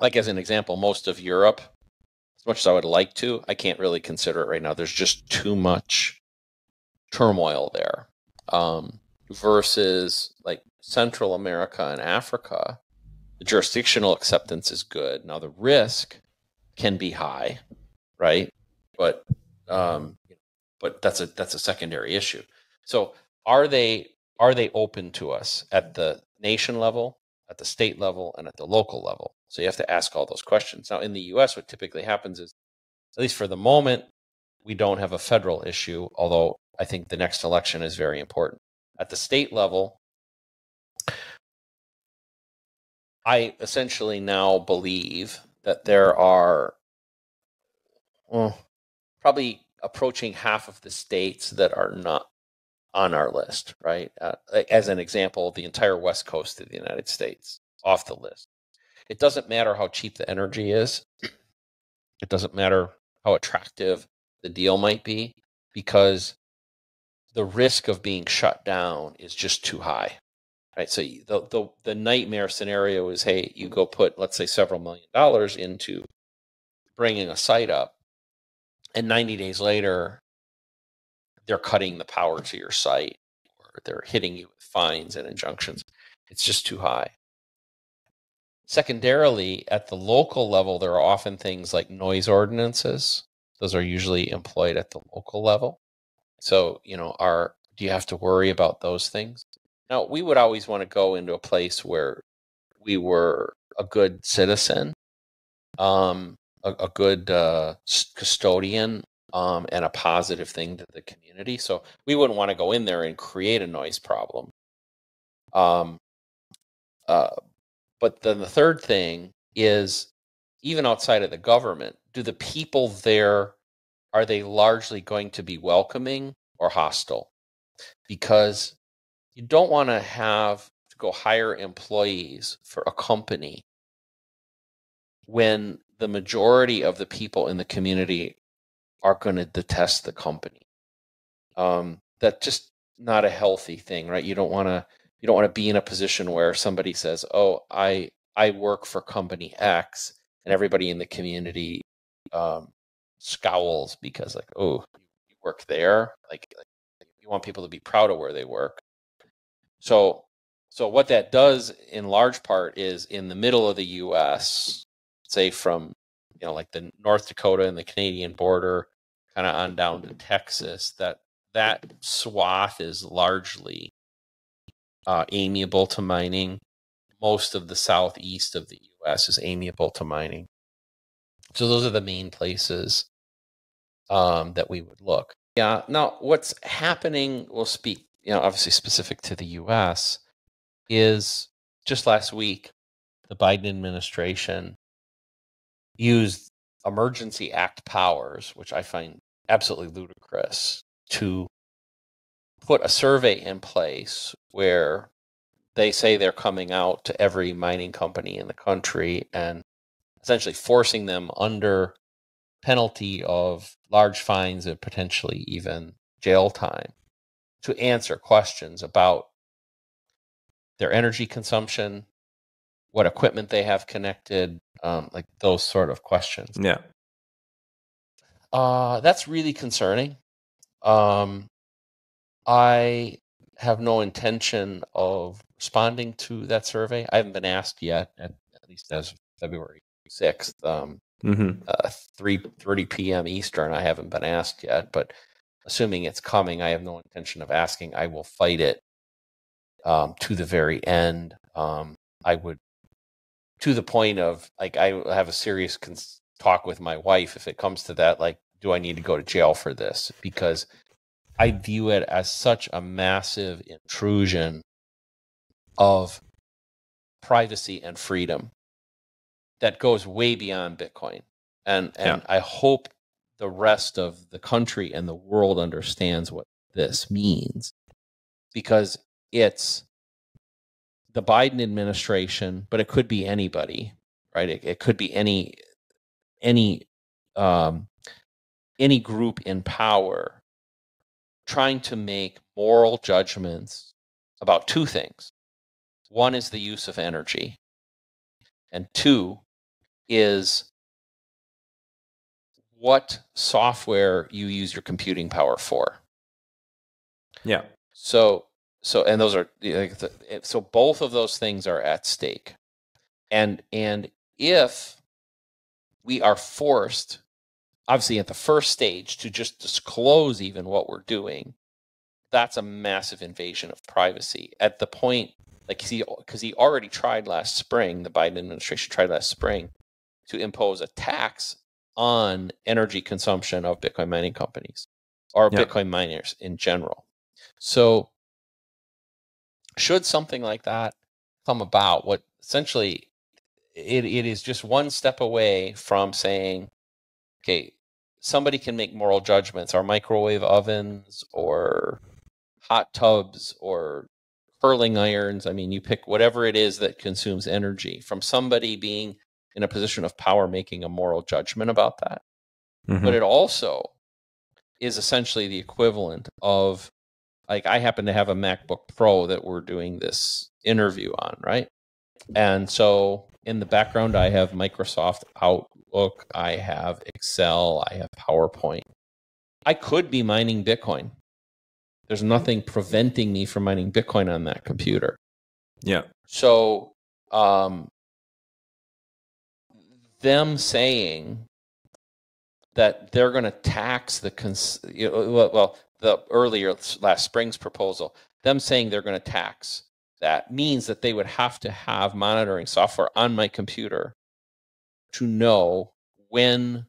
like as an example, most of Europe as much as I would like to, I can't really consider it right now. There's just too much turmoil there. Um, versus like Central America and Africa, the jurisdictional acceptance is good. Now the risk can be high, right? But um, but that's a that's a secondary issue. So are they are they open to us at the nation level, at the state level, and at the local level? So you have to ask all those questions. Now, in the US, what typically happens is, at least for the moment, we don't have a federal issue, although I think the next election is very important. At the state level, I essentially now believe that there are well, probably approaching half of the states that are not on our list, right? Uh, as an example, the entire west coast of the United States off the list. It doesn't matter how cheap the energy is. It doesn't matter how attractive the deal might be because the risk of being shut down is just too high. Right. So the, the the nightmare scenario is, hey, you go put let's say several million dollars into bringing a site up, and 90 days later, they're cutting the power to your site, or they're hitting you with fines and injunctions. It's just too high. Secondarily, at the local level, there are often things like noise ordinances. Those are usually employed at the local level. So, you know, are do you have to worry about those things? Now, we would always want to go into a place where we were a good citizen, um, a, a good uh, custodian, um, and a positive thing to the community. So we wouldn't want to go in there and create a noise problem. Um, uh, but then the third thing is even outside of the government, do the people there are they largely going to be welcoming or hostile? Because you don't want to have to go hire employees for a company when the majority of the people in the community are going to detest the company. Um, that's just not a healthy thing, right? You don't want to you don't want to be in a position where somebody says, "Oh, I I work for company X," and everybody in the community um, scowls because, like, "Oh, you work there." Like, like, you want people to be proud of where they work. So, So what that does in large part is in the middle of the US, say from you know like the North Dakota and the Canadian border kind of on down to Texas, that that swath is largely uh, amiable to mining. Most of the southeast of the US is amiable to mining. So those are the main places um, that we would look. Yeah. Now, what's happening, we'll speak, you know, obviously specific to the US, is just last week, the Biden administration used emergency act powers, which I find absolutely ludicrous, to put a survey in place where they say they're coming out to every mining company in the country and essentially forcing them under penalty of large fines and potentially even jail time to answer questions about their energy consumption, what equipment they have connected, um, like those sort of questions. Yeah. Uh, that's really concerning. Um, I have no intention of responding to that survey. I haven't been asked yet, at, at least as of February 6th. Um, Mm-hmm. uh, 3.30 p.m. Eastern. I haven't been asked yet, but assuming it's coming, I have no intention of asking. I will fight it um, to the very end. Um, I would, to the point of like, I have a serious cons- talk with my wife if it comes to that. Like, do I need to go to jail for this? Because I view it as such a massive intrusion of privacy and freedom that goes way beyond Bitcoin. And and I hope the rest of the country and the world understands what this means because it's the Biden administration, but it could be anybody, right? It, it could be any any um, any group in power trying to make moral judgments about two things. One is the use of energy, and two is what software you use your computing power for. Yeah. So so and those are so both of those things are at stake. And and if we are forced obviously at the first stage to just disclose even what we're doing that's a massive invasion of privacy at the point like he because he already tried last spring the biden administration tried last spring to impose a tax on energy consumption of bitcoin mining companies or Yeah. bitcoin miners in general so should something like that come about what essentially it, it is just one step away from saying okay somebody can make moral judgments are microwave ovens or hot tubs or curling irons i mean you pick whatever it is that consumes energy from somebody being in a position of power making a moral judgment about that Mhm. but it also is essentially the equivalent of like I happen to have a MacBook Pro that we're doing this interview on, right? And so in the background I have Microsoft I have Excel, I have PowerPoint. I could be mining Bitcoin. There's nothing preventing me from mining Bitcoin on that computer. yeah. So, um, them saying that they're going to tax the cons- you know, well, the earlier last spring's proposal, them saying they're going to tax that means that they would have to have monitoring software on my computer to know when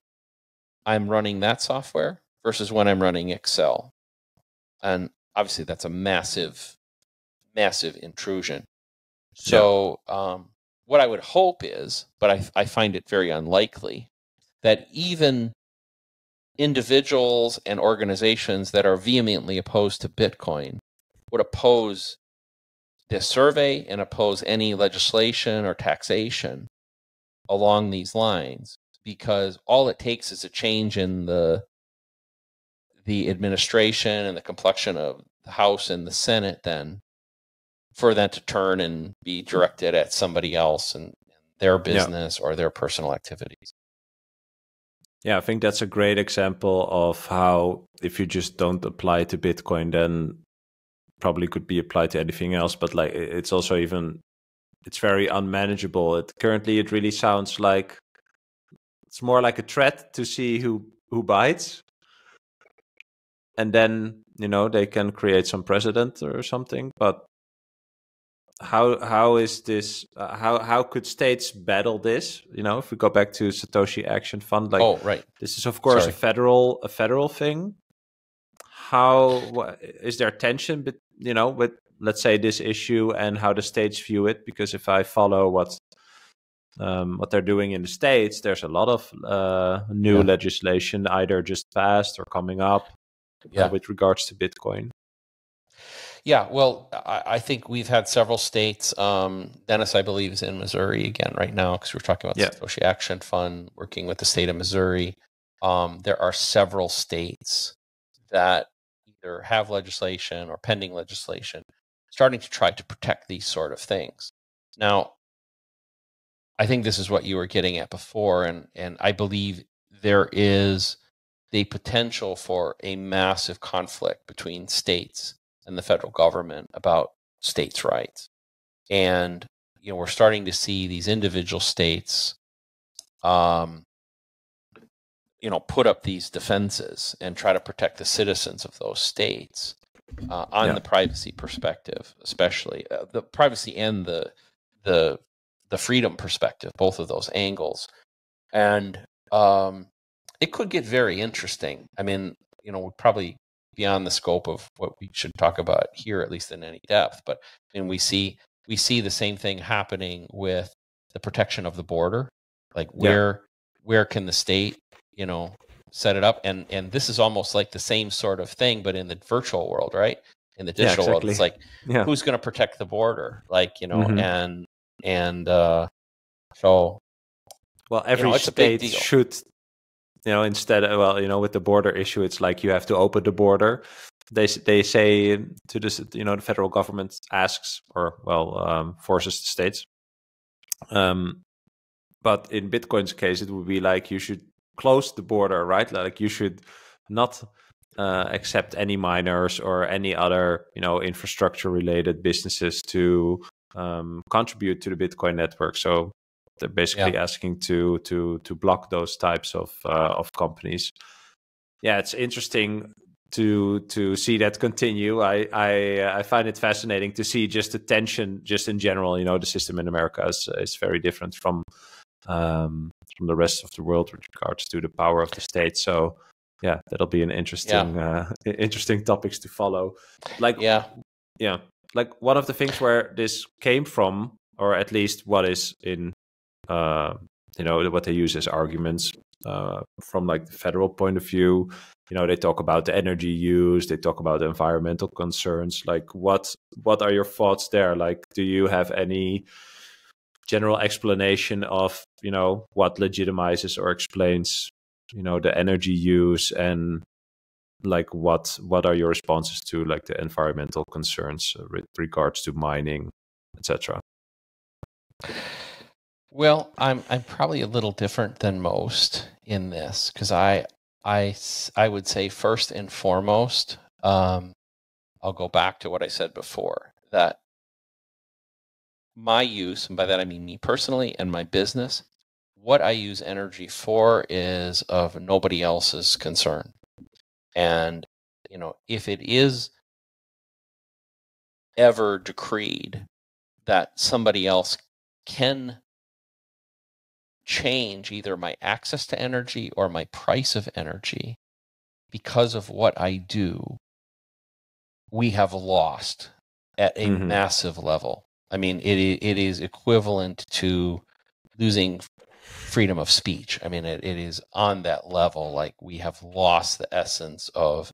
I'm running that software versus when I'm running Excel. And obviously that's a massive massive intrusion. So, um, what I would hope is, but I, I find it very unlikely, that even individuals and organizations that are vehemently opposed to Bitcoin would oppose this survey and oppose any legislation or taxation along these lines because all it takes is a change in the the administration and the complexion of the House and the Senate then for that to turn and be hmm. directed at somebody else and their business or their personal activities. Yeah, I think that's a great example of how if you just don't apply to Bitcoin, then probably could be applied to anything else, but like it's also even it's very unmanageable. It currently it really sounds like it's more like a threat to see who who bites, and then you know they can create some precedent or something. But how how is this? Uh, how how could states battle this? You know, if we go back to Satoshi Action Fund, like oh right, this is of course Sorry. a federal a federal thing. How How is there tension? But you know, with let's say this issue and how the states view it, because if I follow what um, what they're doing in the states, there's a lot of uh, new yeah. legislation either just passed or coming up uh, yeah. uh, with regards to Bitcoin. Yeah, well, I, I, think we've had several states. Um, Dennis, I believe, is in Missouri again right now because we're talking about yeah. Satoshi Action Fund working with the state of Missouri. Um, there are several states that either have legislation or pending legislation starting to try to protect these sort of things. Now, I think this is what you were getting at before, and and I believe there is the potential for a massive conflict between states and the federal government about states' rights. And you know, we're starting to see these individual states, um, you know, put up these defenses and try to protect the citizens of those states uh, on yeah. the privacy perspective, especially uh, the privacy and the the the freedom perspective, both of those angles, and um, it could get very interesting. I mean, you know, probably beyond the scope of what we should talk about here, at least in any depth. But and we see we see the same thing happening with the protection of the border. Like where yeah. where can the state, you know, set it up? And and this is almost like the same sort of thing, but in the virtual world, right? In the digital yeah, exactly. world, it's like yeah. who's going to protect the border? Like you know, mm-hmm. and and uh, so well, every you know, state should you know instead of, well you know with the border issue it's like you have to open the border they they say to this you know the federal government asks or well um, forces the states um, but in bitcoin's case it would be like you should close the border right like you should not uh, accept any miners or any other you know infrastructure related businesses to um, contribute to the bitcoin network so they're basically yeah. asking to to to block those types of uh, of companies. Yeah, it's interesting to to see that continue. I I I find it fascinating to see just the tension, just in general. You know, the system in America is is very different from um, from the rest of the world with regards to the power of the state. So yeah, that'll be an interesting yeah. uh, [LAUGHS] interesting topics to follow. Like yeah, yeah, like one of the things where this came from, or at least what is in uh, you know what they use as arguments uh, from like the federal point of view you know they talk about the energy use they talk about the environmental concerns like what what are your thoughts there like do you have any general explanation of you know what legitimizes or explains you know the energy use and like what what are your responses to like the environmental concerns with regards to mining etc well, I'm I'm probably a little different than most in this because I I I would say first and foremost, um, I'll go back to what I said before that my use, and by that I mean me personally and my business, what I use energy for is of nobody else's concern. And, you know, if it is ever decreed that somebody else can change either my access to energy or my price of energy because of what I do, we have lost at a mm-hmm. massive level. I mean, it it is equivalent to losing freedom of speech. I mean, it, it is on that level. Like we have lost the essence of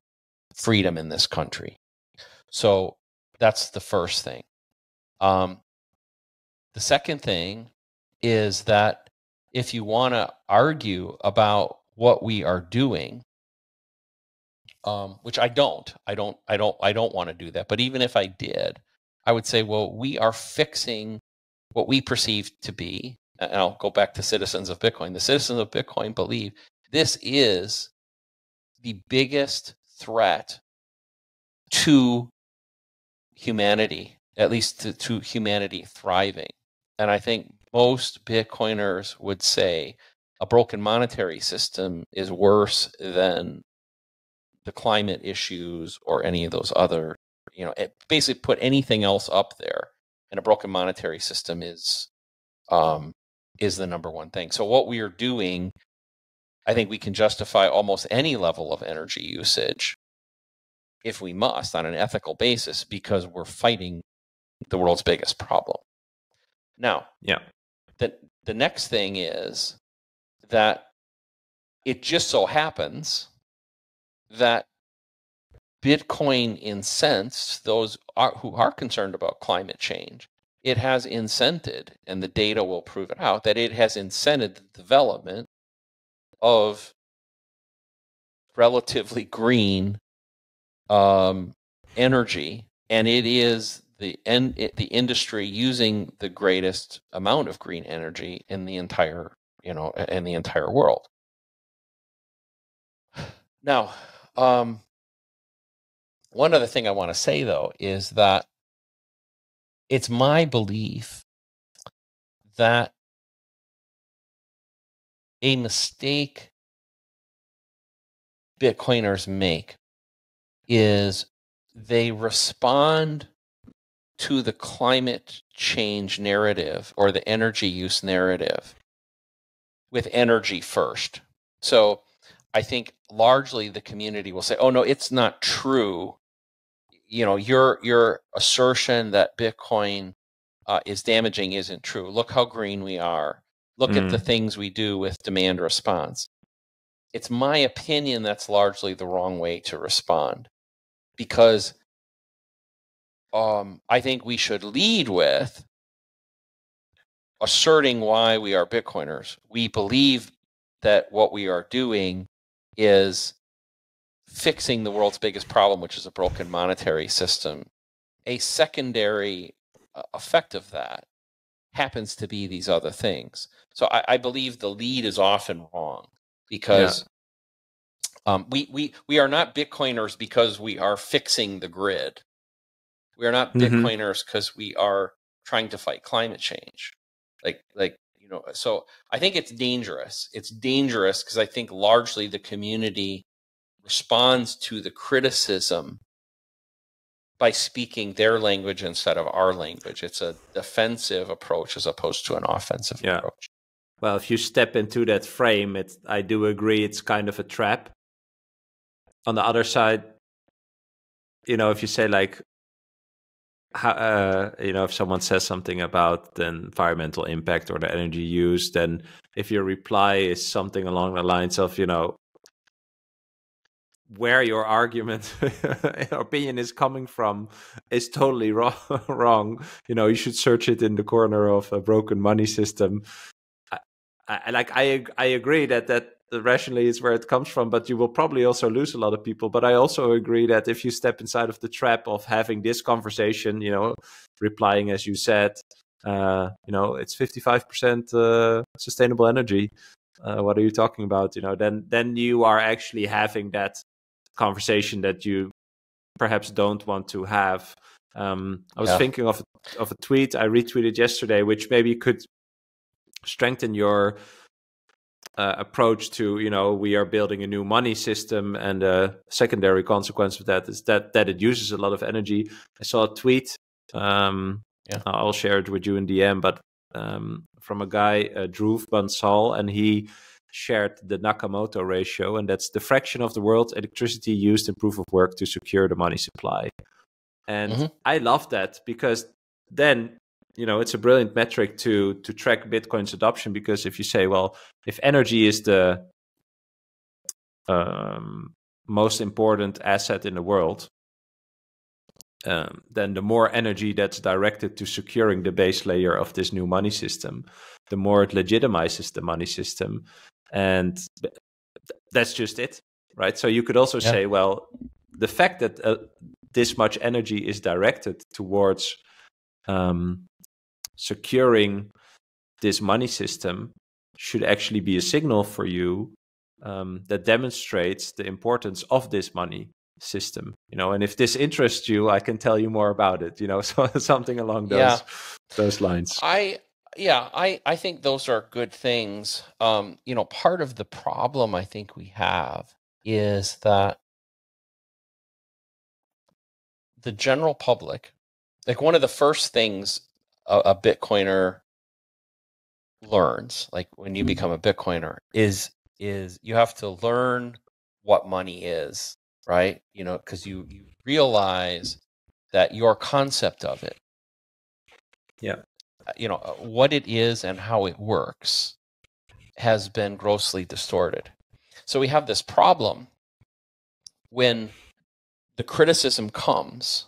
freedom in this country. So that's the first thing. Um, the second thing is that if you want to argue about what we are doing, um, which I don't, I don't, I don't, I don't want to do that. But even if I did, I would say, well, we are fixing what we perceive to be. And I'll go back to citizens of Bitcoin. The citizens of Bitcoin believe this is the biggest threat to humanity, at least to, to humanity thriving. And I think most Bitcoiners would say a broken monetary system is worse than the climate issues or any of those other, you know, it basically put anything else up there. And a broken monetary system is um, is the number one thing. So what we are doing, I think we can justify almost any level of energy usage if we must on an ethical basis because we're fighting the world's biggest problem. Now, yeah. The the next thing is that it just so happens that Bitcoin incensed those are, who are concerned about climate change. It has incented, and the data will prove it out, that it has incented the development of relatively green um, energy, and it is the en- the industry using the greatest amount of green energy in the entire you know in the entire world. Now, um, one other thing I want to say though is that it's my belief that a mistake Bitcoiners make is they respond to the climate change narrative or the energy use narrative with energy first. So I think largely the community will say, "Oh no, it's not true." You know, your your assertion that Bitcoin uh, is damaging isn't true. Look how green we are. Look mm. at the mm. things we do with demand response. It's my opinion that's largely the wrong way to respond because um, I think we should lead with asserting why we are Bitcoiners. We believe that what we are doing is fixing the world's biggest problem, which is a broken monetary system. A secondary uh, effect of that happens to be these other things. So I, I believe the lead is often wrong because yeah. um, we, we, we are not Bitcoiners because we are fixing the grid. We are not mm-hmm. Bitcoiners because we are trying to fight climate change. Like, like, you know, so I think it's dangerous. It's dangerous because I think largely the community responds to the criticism by speaking their language instead of our language. It's a defensive approach as opposed to an offensive yeah. approach. Well, if you step into that frame, it I do agree it's kind of a trap. On the other side, you know, if you say like how, uh, you know, if someone says something about the environmental impact or the energy use, then if your reply is something along the lines of, you know, where your argument [LAUGHS] opinion is coming from is totally wrong [LAUGHS] wrong. You know you should search it in the corner of a broken money system. I, I, like i i agree that that rationally is where it comes from but you will probably also lose a lot of people. But i also agree that if you step inside of the trap of having this conversation you know replying as you said uh, you know it's 55% uh, sustainable energy uh, what are you talking about? You know then then you are actually having that conversation that you perhaps don't want to have um, i was yeah. thinking of of a tweet i retweeted yesterday which maybe could strengthen your uh, approach to you know we are building a new money system and a secondary consequence of that is that that it uses a lot of energy i saw a tweet um, yeah. i'll share it with you in dm but um, from a guy uh, Dhruv Bansal and he shared the nakamoto ratio and that's the fraction of the world's electricity used in proof of work to secure the money supply and mm-hmm. i love that because then you know it's a brilliant metric to to track bitcoin's adoption because if you say well if energy is the um, most important asset in the world um, then the more energy that's directed to securing the base layer of this new money system the more it legitimizes the money system and that's just it right so you could also yeah. say well the fact that uh, this much energy is directed towards um, securing this money system should actually be a signal for you um, that demonstrates the importance of this money system you know and if this interests you i can tell you more about it you know [LAUGHS] so something along those Yeah. those lines I yeah, I I think those are good things. Um, you know, part of the problem I think we have is that the general public, like one of the first things a, a Bitcoiner learns, like when you become a Bitcoiner, is is you have to learn what money is, right? You know, because you you realize that your concept of it uh, you know uh, what it is and how it works has been grossly distorted so we have this problem when the criticism comes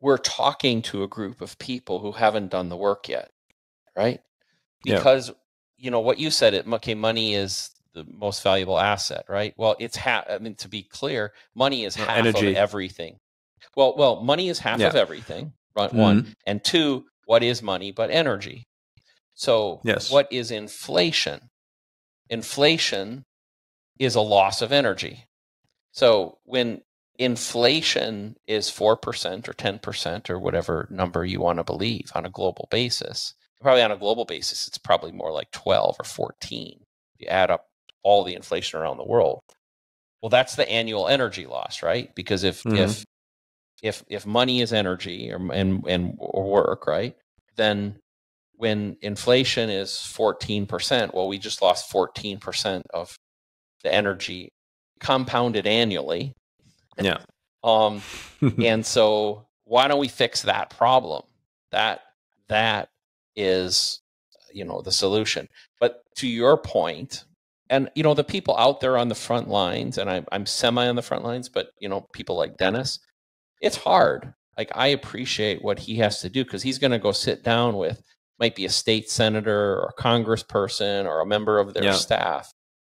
we're talking to a group of people who haven't done the work yet right Yeah. because you know what you said it okay money is the most valuable asset right well it's half i mean to be clear money is half energy. of everything well well money is half Yeah. of everything right Mhm. one and two what is money but energy? So Yes. what is inflation? Inflation is a loss of energy. So when inflation is 4% or 10% or whatever number you want to believe on a global basis probably on a global basis it's probably more like 12 or 14 if you add up all the inflation around the world. Well that's the annual energy loss right? Because if Mhm. if if if money is energy or and and or work right? Then when inflation is 14% well we just lost 14% of the energy compounded annually. Yeah. [LAUGHS] Um and so why don't we fix that problem? That that is you know the solution. But to your point and you know the people out there on the front lines and i'm, I'm semi on the front lines but you know people like dennis it's hard like i appreciate what he has to do because he's going to go sit down with might be a state senator or a congressperson or a member of their Yeah. staff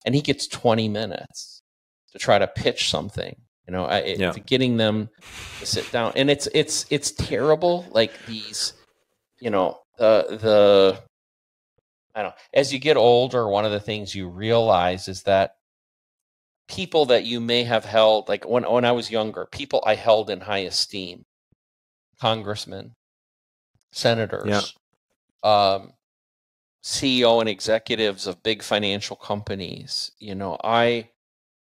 and he gets 20 minutes to try to pitch something you know it, Yeah. to getting them to sit down and it's it's it's terrible like these you know the the i don't know as you get older one of the things you realize is that people that you may have held like when when i was younger people i held in high esteem congressmen senators um ceo and executives of big financial companies you know i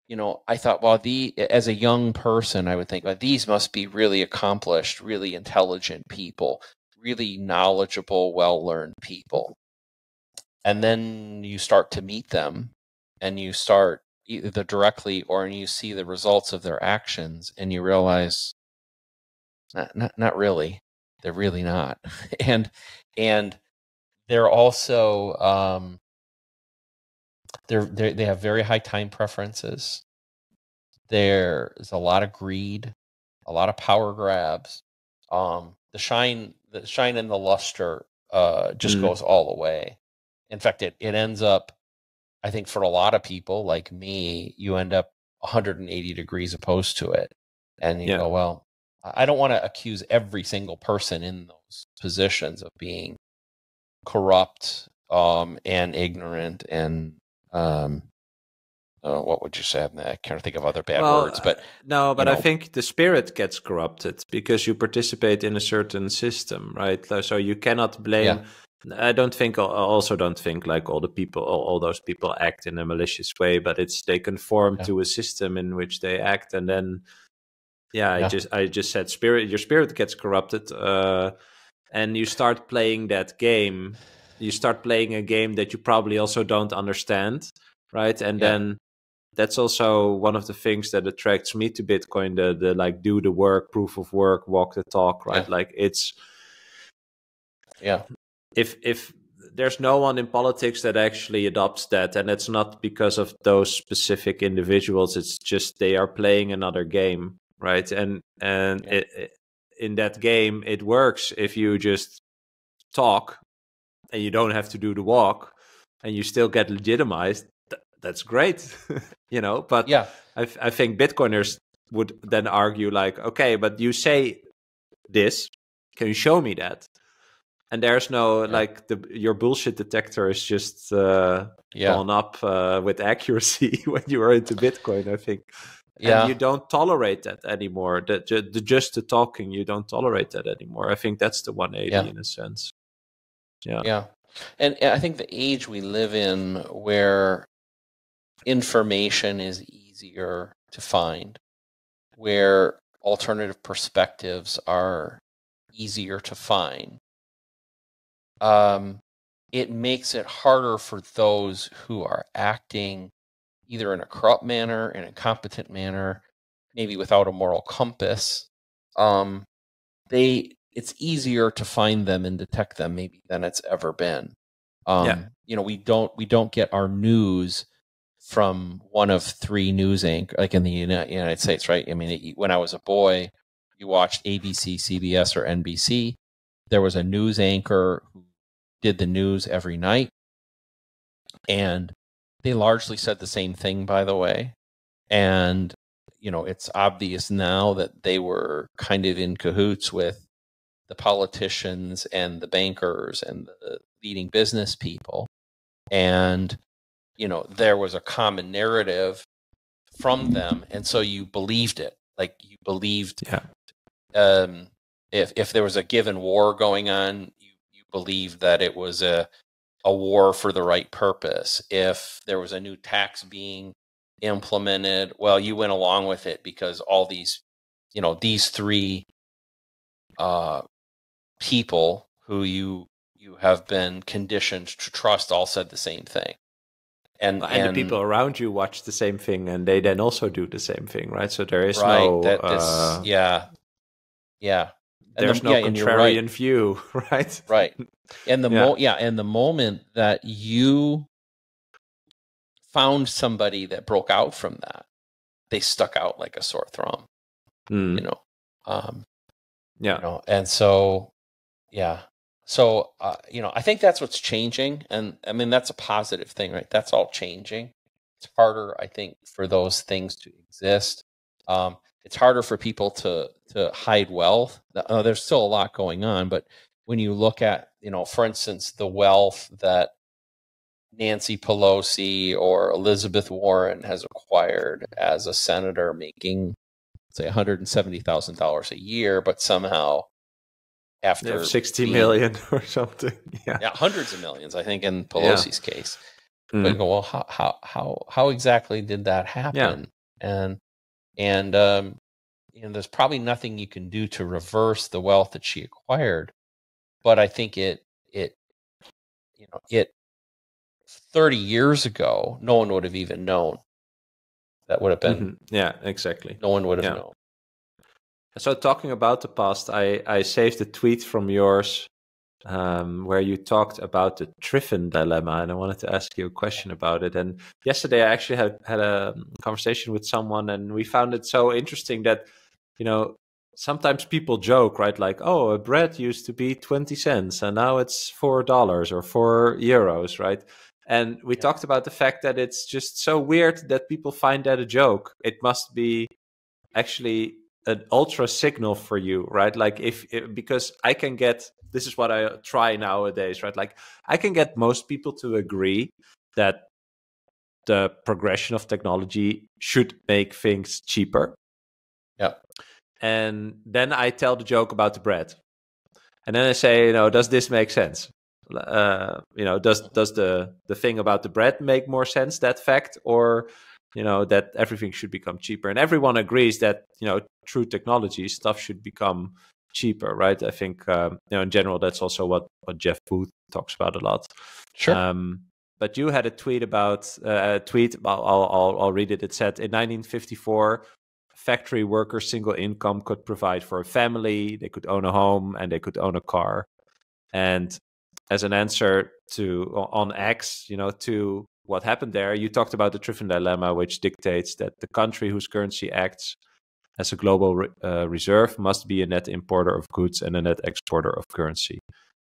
you know i thought well the as a young person i would think well these must be really accomplished really intelligent people really knowledgeable well learned people. And then you start to meet them and you start either directly or you see the results of their actions and you realize not not, not really. They're really not. [LAUGHS] And and they're also um they're, they're they have very high time preferences. There's a lot of greed a lot of power grabs. Um the shine the shine and the luster uh just Mhm. goes all the way. In fact it it ends up i think for a lot of people like me you end up 180 degrees opposed to it and you Yeah. go well i I don't want to accuse every single person in those positions of being corrupt um and ignorant and um uh, what would you say i can't think of other bad Well, words but No, but I know. think the spirit gets corrupted because you participate in a certain system, right? So you cannot blame. I don't think. I also don't think like all the people, all, all those people act in a malicious way, but it's they conform Yeah. to a system in which they act, and then, yeah, Yeah. I just I just said spirit. Your spirit gets corrupted, uh, and you start playing that game. You start playing a game that you probably also don't understand, right? And Yeah. then that's also one of the things that attracts me to Bitcoin. The the like do the work, proof of work, walk the talk, right? Like it's yeah if if there's no one in politics that actually adopts that and it's not because of those specific individuals it's just they are playing another game right and and Yeah. it, it- in that game it works if you just talk and you don't have to do the walk and you still get legitimized th- that's great [LAUGHS] you know but yeah I, f- I think Bitcoiners would then argue like, okay, but you say this, can you show me that? And there's no Yeah. like the your bullshit detector is just uh, yeah gone up uh, with accuracy [LAUGHS] when you are into Bitcoin. I think Yeah. and you don't tolerate that anymore. The, the, the just the talking, you don't tolerate that anymore. I think that's the 180 Yeah. in a sense. Yeah. Yeah. And I think the age we live in where information is easier to find, where alternative perspectives are easier to find, um, it makes it harder for those who are acting either in a corrupt manner, in a competent manner, maybe without a moral compass. Um, they it's easier to find them and detect them maybe than it's ever been. Um, Yeah. You know, we don't we don't get our news from one of three news anchor like in the United States, right? I mean, it, when I was a boy, you watched ABC, CBS, or NBC. There was a news anchor who did the news every night, and they largely said the same thing. By the way, and you know, it's obvious now that they were kind of in cahoots with the politicians and the bankers and the leading business people. And, you know, there was a common narrative from them. And so you believed it. Like you believed Yeah. um, if if there was a given war going on, believed that it was a a war for the right purpose. If there was a new tax being implemented, well, you went along with it because all these, you know, these three uh, people who you you have been conditioned to trust all said the same thing. And, And, the people around you watch the same thing, and they then also do the same thing, right? So there is right, no, that this, uh, yeah, yeah. And there's the- no yeah, you're right. contrarian view, [LAUGHS] right? right and the Yeah. mo yeah and the moment that you found somebody that broke out from that they stuck out like a sore thumb Mm, you know um yeah. you know and so yeah so uh, you know i think that's what's changing and i mean that's a positive thing right that's all changing it's harder i think for those things to exist um it's harder for people to to hide wealth uh, there's still a lot going on but when you look at you know for instance the wealth that Nancy Pelosi or Elizabeth Warren has acquired as a senator making say $170,000 a year but somehow They after have 60 being- million [LAUGHS] or something. Yeah. yeah, hundreds of millions, I think, in Pelosi's case. Mm. But you go, well, how how how how exactly did that happen? Yeah. And and um, you know, there's probably nothing you can do to reverse the wealth that she acquired. But I think it it you know it 30 years ago, no one would have even known. That would have been Mhm. Yeah, exactly. no one would have Yeah. known. So talking about the past, I, I saved a tweet from yours um, where you talked about the Triffin dilemma, and I wanted to ask you a question about it. And yesterday, I actually had had a conversation with someone, and we found it so interesting that you know sometimes people joke, right? Like, oh, a bread used to be twenty cents, and now it's four dollars or four euros, right? And we Yeah. talked about the fact that it's just so weird that people find that a joke. It must be actually an ultra signal for you, right? Like if, if because I can get this is what I try nowadays, right? Like I can get most people to agree that the progression of technology should make things cheaper. Yeah. And then I tell the joke about the bread. And then I say, you know, does this make sense? Uh, you know, does does the the thing about the bread make more sense that fact or you know that everything should become cheaper and everyone agrees that you know through technology stuff should become cheaper right? I think um, you know in general that's also what what jeff booth talks about a lot. Sure. um, but you had a tweet about uh, a tweet I'll, I'll I'll I'll read it. It said in 1954 factory workers single income could provide for a family they could own a home and they could own a car. And as an answer to on X, you know, to what happened there, you talked about the Triffin dilemma, which dictates that the country whose currency acts as a global re- uh, reserve must be a net importer of goods and a net exporter of currency.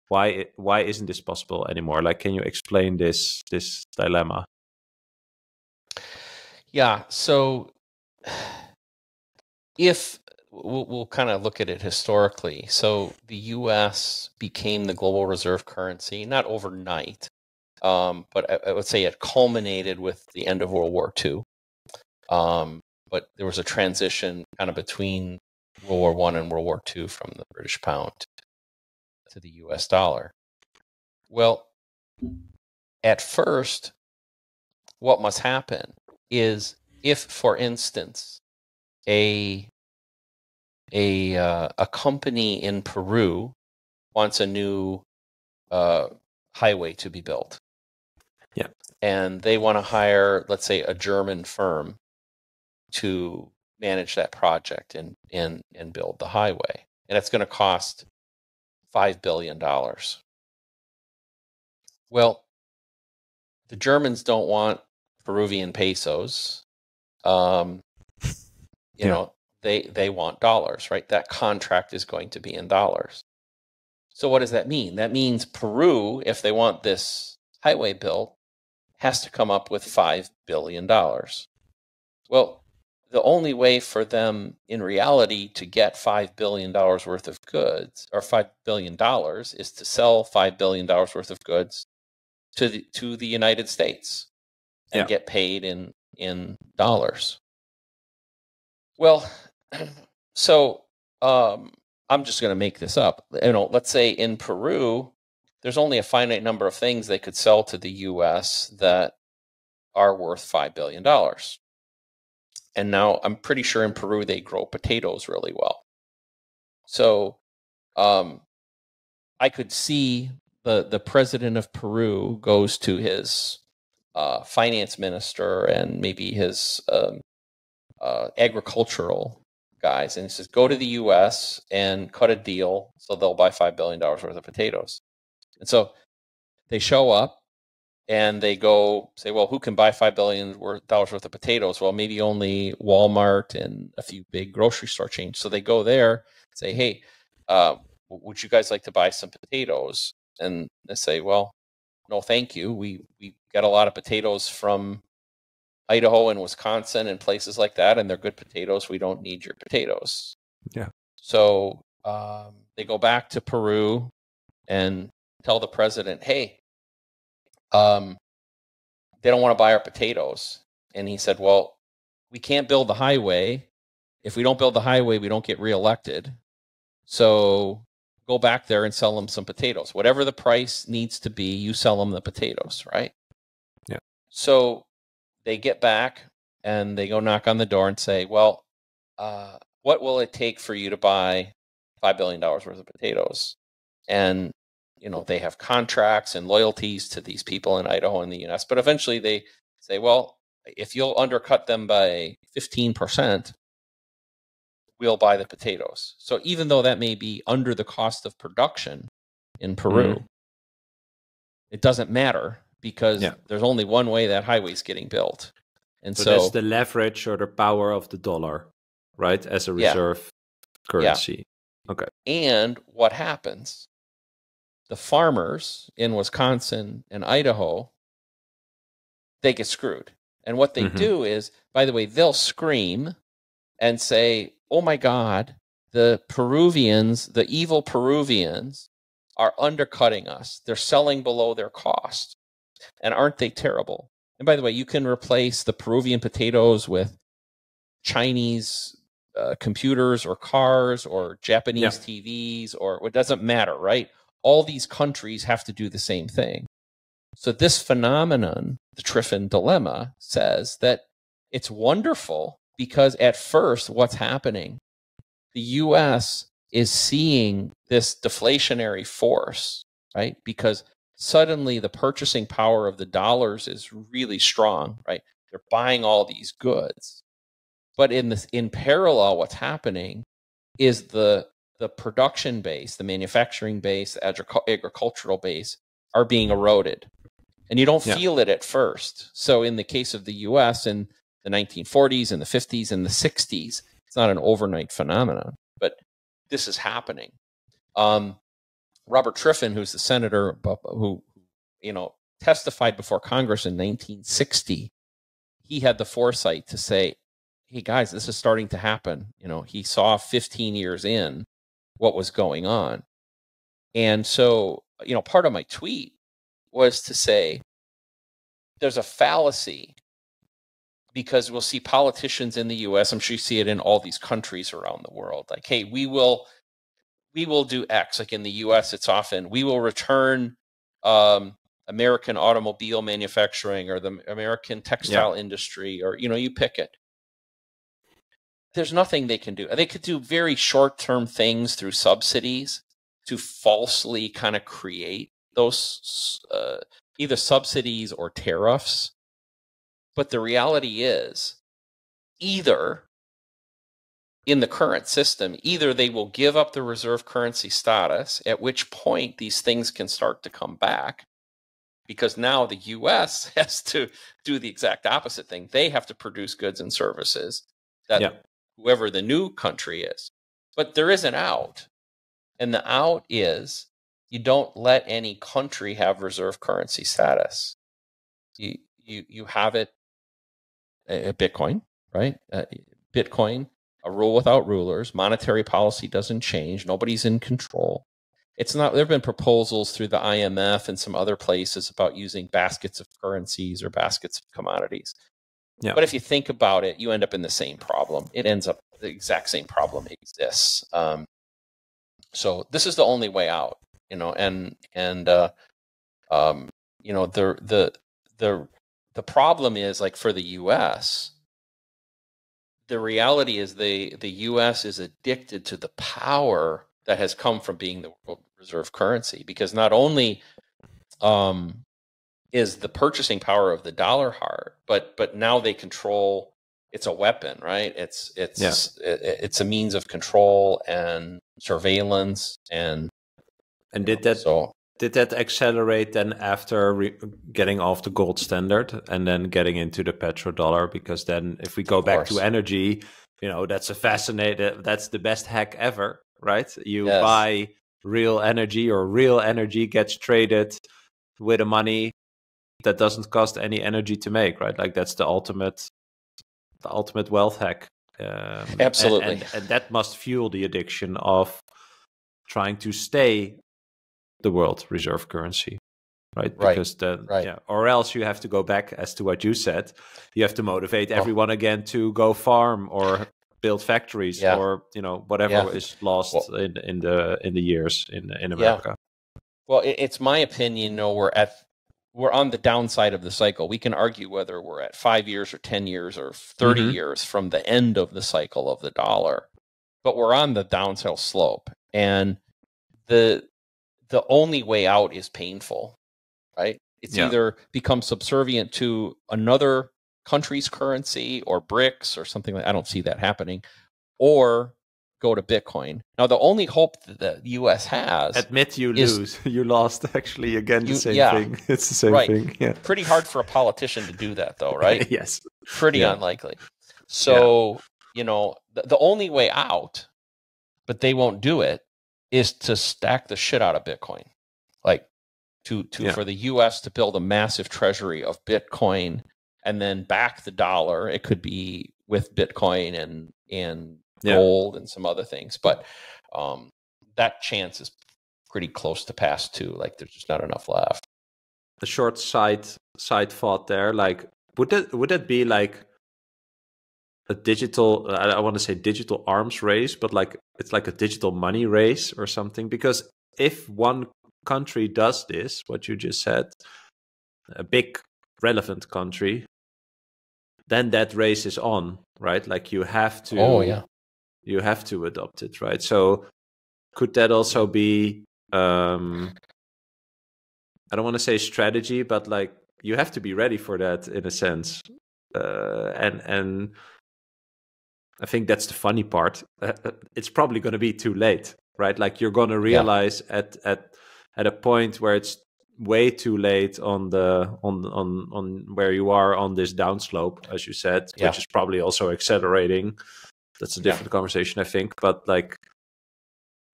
Why why isn't this possible anymore? Like, can you explain this this dilemma? Yeah. So if we'll, we'll kind of look at it historically. So the U.S. became the global reserve currency not overnight, um, but I, I would say it culminated with the end of World War II. Um, but there was a transition kind of between World War One and World War Two from the British pound to the U.S. dollar. Well, at first, what must happen is if, for instance, a a uh, a company in Peru wants a new uh, highway to be built. Yeah. And they want to hire, let's say, a German firm to manage that project and and and build the highway. And it's going to cost five billion dollars. Well, the Germans don't want Peruvian pesos. Um, you yeah. know, they they want dollars, right? That contract is going to be in dollars. So what does that mean? That means Peru, if they want this highway built, has to come up with $5 billion. Well, the only way for them in reality to get $5 billion worth of goods or $5 billion is to sell $5 billion worth of goods to the, to the United States and yeah. get paid in, in dollars. Well, [CLEARS THROAT] so um, I'm just going to make this up. You know, let's say in Peru, there's only a finite number of things they could sell to the U.S. that are worth five billion dollars. And now I'm pretty sure in Peru they grow potatoes really well. So, um, I could see the the president of Peru goes to his uh, finance minister and maybe his um, uh, agricultural guys and he says, go to the US and cut a deal so they'll buy $5 billion worth of potatoes. And so they show up and they go say, well, who can buy $5 billion worth of potatoes? Well, maybe only Walmart and a few big grocery store chains. So they go there, say, hey, uh, would you guys like to buy some potatoes? And they say, well, no, thank you. We, we got a lot of potatoes from Idaho and Wisconsin and places like that, and they're good potatoes. We don't need your potatoes. Yeah. So um, they go back to Peru and tell the president, hey, um, they don't want to buy our potatoes. And he said, well, we can't build the highway. If we don't build the highway, we don't get reelected. So go back there and sell them some potatoes. Whatever the price needs to be, you sell them the potatoes, right? Yeah. So they get back and they go knock on the door and say, "Well, uh, what will it take for you to buy five billion dollars worth of potatoes?" And you know they have contracts and loyalties to these people in Idaho and the U.S. But eventually they say, "Well, if you'll undercut them by fifteen percent, we'll buy the potatoes." So even though that may be under the cost of production in Peru, mm-hmm. it doesn't matter because yeah. there's only one way that highway's getting built. And so, so, that's the leverage or the power of the dollar, right? As a reserve yeah. currency. Yeah. Okay. And what happens? The farmers in Wisconsin and Idaho, they get screwed. And what they mm-hmm. do is, by the way, they'll scream and say, Oh my God, the Peruvians, the evil Peruvians, are undercutting us. They're selling below their cost. And aren't they terrible? And by the way, you can replace the Peruvian potatoes with Chinese uh, computers or cars or Japanese yeah. TVs or it doesn't matter, right? All these countries have to do the same thing. So this phenomenon, the Triffin dilemma, says that it's wonderful because at first what's happening? The US is seeing this deflationary force, right? Because suddenly the purchasing power of the dollars is really strong, right? They're buying all these goods. But in this in parallel, what's happening is the the production base, the manufacturing base, the agricultural base are being eroded. And you don't yeah. feel it at first. So in the case of the US in the 1940s and the 50s and the 60s, it's not an overnight phenomenon, but this is happening. Um, Robert Triffin, who's the senator who, you know, testified before Congress in 1960, he had the foresight to say, "Hey guys, this is starting to happen." You know, he saw 15 years in what was going on, and so you know, part of my tweet was to say, "There's a fallacy because we'll see politicians in the US, I'm sure you see it in all these countries around the world. Like, hey, we will we will do X. Like in the US, it's often we will return um, American automobile manufacturing or the American textile yeah. industry, or you know, you pick it. There's nothing they can do. They could do very short term things through subsidies to falsely kind of create those uh, either subsidies or tariffs but the reality is, either in the current system, either they will give up the reserve currency status, at which point these things can start to come back, because now the US [LAUGHS] has to do the exact opposite thing. They have to produce goods and services that yeah. Whoever the new country is. But there is an out. And the out is you don't let any country have reserve currency status. You you you have it a Bitcoin, right? Uh, Bitcoin, a rule without rulers. Monetary policy doesn't change. Nobody's in control. It's not. There have been proposals through the IMF and some other places about using baskets of currencies or baskets of commodities. Yeah. But if you think about it, you end up in the same problem. It ends up the exact same problem exists. Um, so this is the only way out, you know. And and uh, um, you know the the the the problem is like for the US, the reality is the the US is addicted to the power that has come from being the world reserve currency because not only um, is the purchasing power of the dollar hard, but but now they control it's a weapon, right? It's it's yeah. it, it's a means of control and surveillance and and did that so did that accelerate then after re- getting off the gold standard and then getting into the petrodollar? Because then, if we go back to energy, you know, that's a fascinating, that's the best hack ever, right? You yes. buy real energy, or real energy gets traded with a money that doesn't cost any energy to make, right? Like that's the ultimate, the ultimate wealth hack. Um, Absolutely, and, and, and that must fuel the addiction of trying to stay the world reserve currency right? right because then right. yeah or else you have to go back as to what you said you have to motivate oh. everyone oh. again to go farm or build factories yeah. or you know whatever yeah. is lost well, in in the in the years in in america yeah. well it's my opinion you know we're at we're on the downside of the cycle we can argue whether we're at five years or 10 years or 30 mm-hmm. years from the end of the cycle of the dollar but we're on the downhill slope and the the only way out is painful, right? It's yeah. either become subservient to another country's currency or BRICS or something like I don't see that happening, or go to Bitcoin. Now, the only hope that the U.S. has admit you is, lose, [LAUGHS] you lost actually again the you, same yeah, thing. [LAUGHS] It's the same right. thing. Yeah, pretty hard for a politician to do that, though, right? [LAUGHS] yes, pretty yeah. unlikely. So yeah. you know, the, the only way out, but they won't do it, is to stack the shit out of Bitcoin. Like to to for the US to build a massive treasury of Bitcoin and then back the dollar. It could be with Bitcoin and and yeah. gold and some other things. But um that chance is pretty close to pass too. Like there's just not enough left. A short side side thought there. Like would that would that be like a digital I, want to say digital arms race, but like it's like a digital money race or something. Because if one country does this, what you just said, a big relevant country, then that race is on, right? Like you have to Oh yeah. You have to adopt it, right? So could that also be um I don't want to say strategy, but like you have to be ready for that in a sense. Uh, and and I think that's the funny part. Uh, uh, it's probably going to be too late, right? Like you're going to realize yeah. at at at a point where it's way too late on the on on on where you are on this downslope, as you said, yeah. which is probably also accelerating. That's a different yeah. conversation, I think. But like,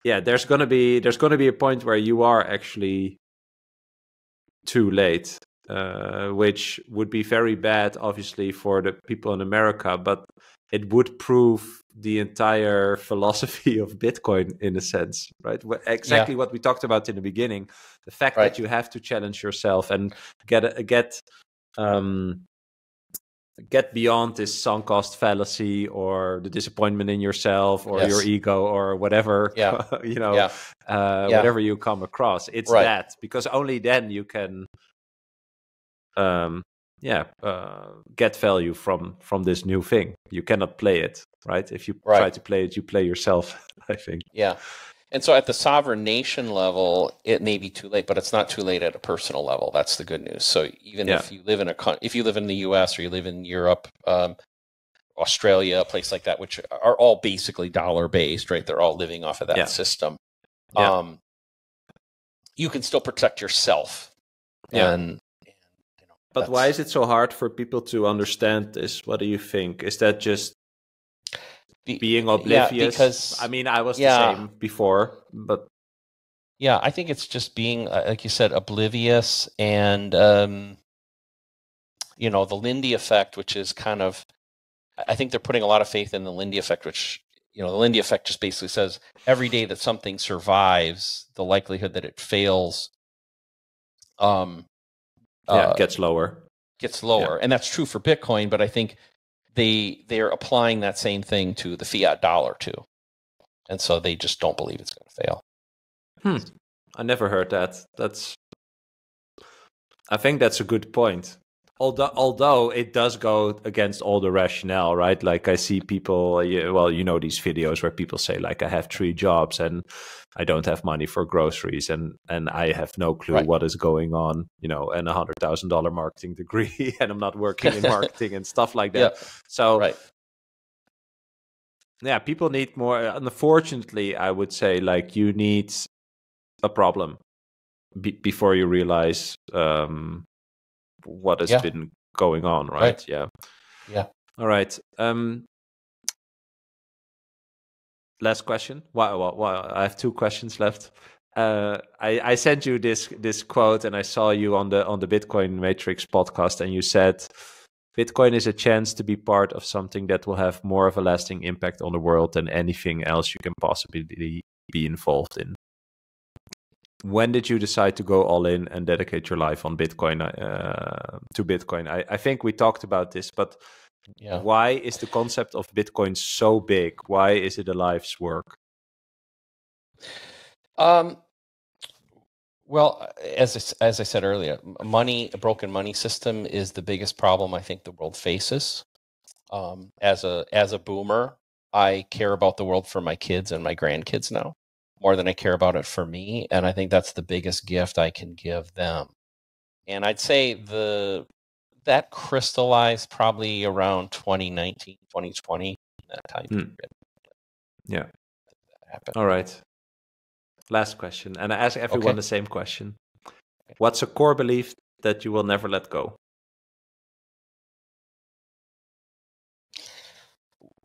yeah, there's gonna be there's gonna be a point where you are actually too late, uh, which would be very bad, obviously, for the people in America, but it would prove the entire [LAUGHS] philosophy of Bitcoin in a sense, right? Exactly yeah. what we talked about in the beginning. The fact right. that you have to challenge yourself and get a, get um, get beyond this sunk cost fallacy or the disappointment in yourself or yes. your ego or whatever [LAUGHS] yeah. you know yeah. Uh, yeah. whatever you come across it's right. that because only then you can um yeah uh, get value from from this new thing you cannot play it right if you right. try to play it you play yourself [LAUGHS] i think yeah and so at the sovereign nation level, it may be too late, but it's not too late at a personal level. That's the good news. So even yeah. if you live in a if you live in the U.S. or you live in Europe, um, Australia, a place like that, which are all basically dollar based, right? They're all living off of that yeah. system. Yeah. Um, you can still protect yourself. Yeah. And, you know, but why is it so hard for people to understand this? What do you think? Is that just be, being oblivious. Yeah, because I mean, I was yeah. the same before, but yeah, I think it's just being, uh, like you said, oblivious and um, you know the Lindy effect, which is kind of. I think they're putting a lot of faith in the Lindy effect, which you know the Lindy effect just basically says every day that something survives, the likelihood that it fails, um, yeah, uh, gets lower. Gets lower, yeah. and that's true for Bitcoin. But I think they they're applying that same thing to the fiat dollar too, and so they just don't believe it's going to fail. Hmm. I never heard that. That's. I think that's a good point although although it does go against all the rationale right like i see people well you know these videos where people say like i have three jobs and i don't have money for groceries and and i have no clue right. what is going on you know and a hundred thousand dollar marketing degree [LAUGHS] and i'm not working in marketing and stuff like that [LAUGHS] yeah. so right yeah people need more unfortunately i would say like you need a problem be- before you realize um what has yeah. been going on, right? right? Yeah. Yeah. All right. Um, last question. Wow, wow, wow, I have two questions left. Uh, I, I sent you this this quote, and I saw you on the on the Bitcoin Matrix podcast, and you said, "Bitcoin is a chance to be part of something that will have more of a lasting impact on the world than anything else you can possibly be involved in." When did you decide to go all in and dedicate your life on Bitcoin uh, to Bitcoin? I, I think we talked about this, but yeah. why is the concept of Bitcoin so big? Why is it a life's work? Um, well, as as I said earlier, money, a broken money system is the biggest problem I think the world faces. Um, as a as a boomer, I care about the world for my kids and my grandkids now more than I care about it for me. And I think that's the biggest gift I can give them. And I'd say the that crystallized probably around 2019, 2020, that time period. Yeah. All right. Last question. And I ask everyone okay. the same question. What's a core belief that you will never let go?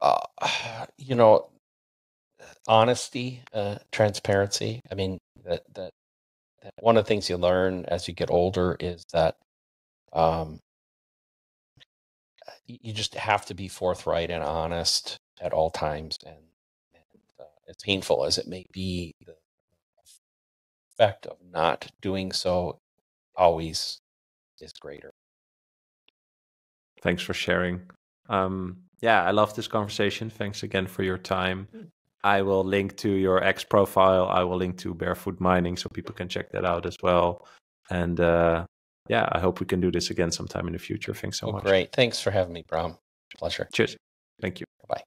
Uh, [SIGHS] you know, honesty, uh, transparency. I mean, that, that, that one of the things you learn as you get older is that um, you just have to be forthright and honest at all times. And, and uh, as painful as it may be, the effect of not doing so always is greater. Thanks for sharing. Um, yeah, I love this conversation. Thanks again for your time. I will link to your X profile. I will link to Barefoot Mining so people can check that out as well. And uh, yeah, I hope we can do this again sometime in the future. Thanks so oh, much. Great. Thanks for having me, Bram. Pleasure. Cheers. Thank you. Bye.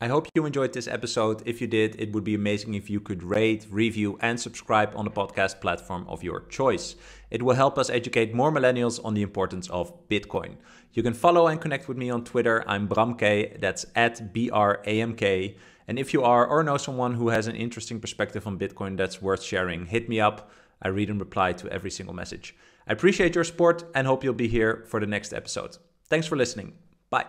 I hope you enjoyed this episode. If you did, it would be amazing if you could rate, review, and subscribe on the podcast platform of your choice. It will help us educate more millennials on the importance of Bitcoin. You can follow and connect with me on Twitter. I'm Bramk, that's at B R A M K. And if you are or know someone who has an interesting perspective on Bitcoin that's worth sharing, hit me up. I read and reply to every single message. I appreciate your support and hope you'll be here for the next episode. Thanks for listening. Bye.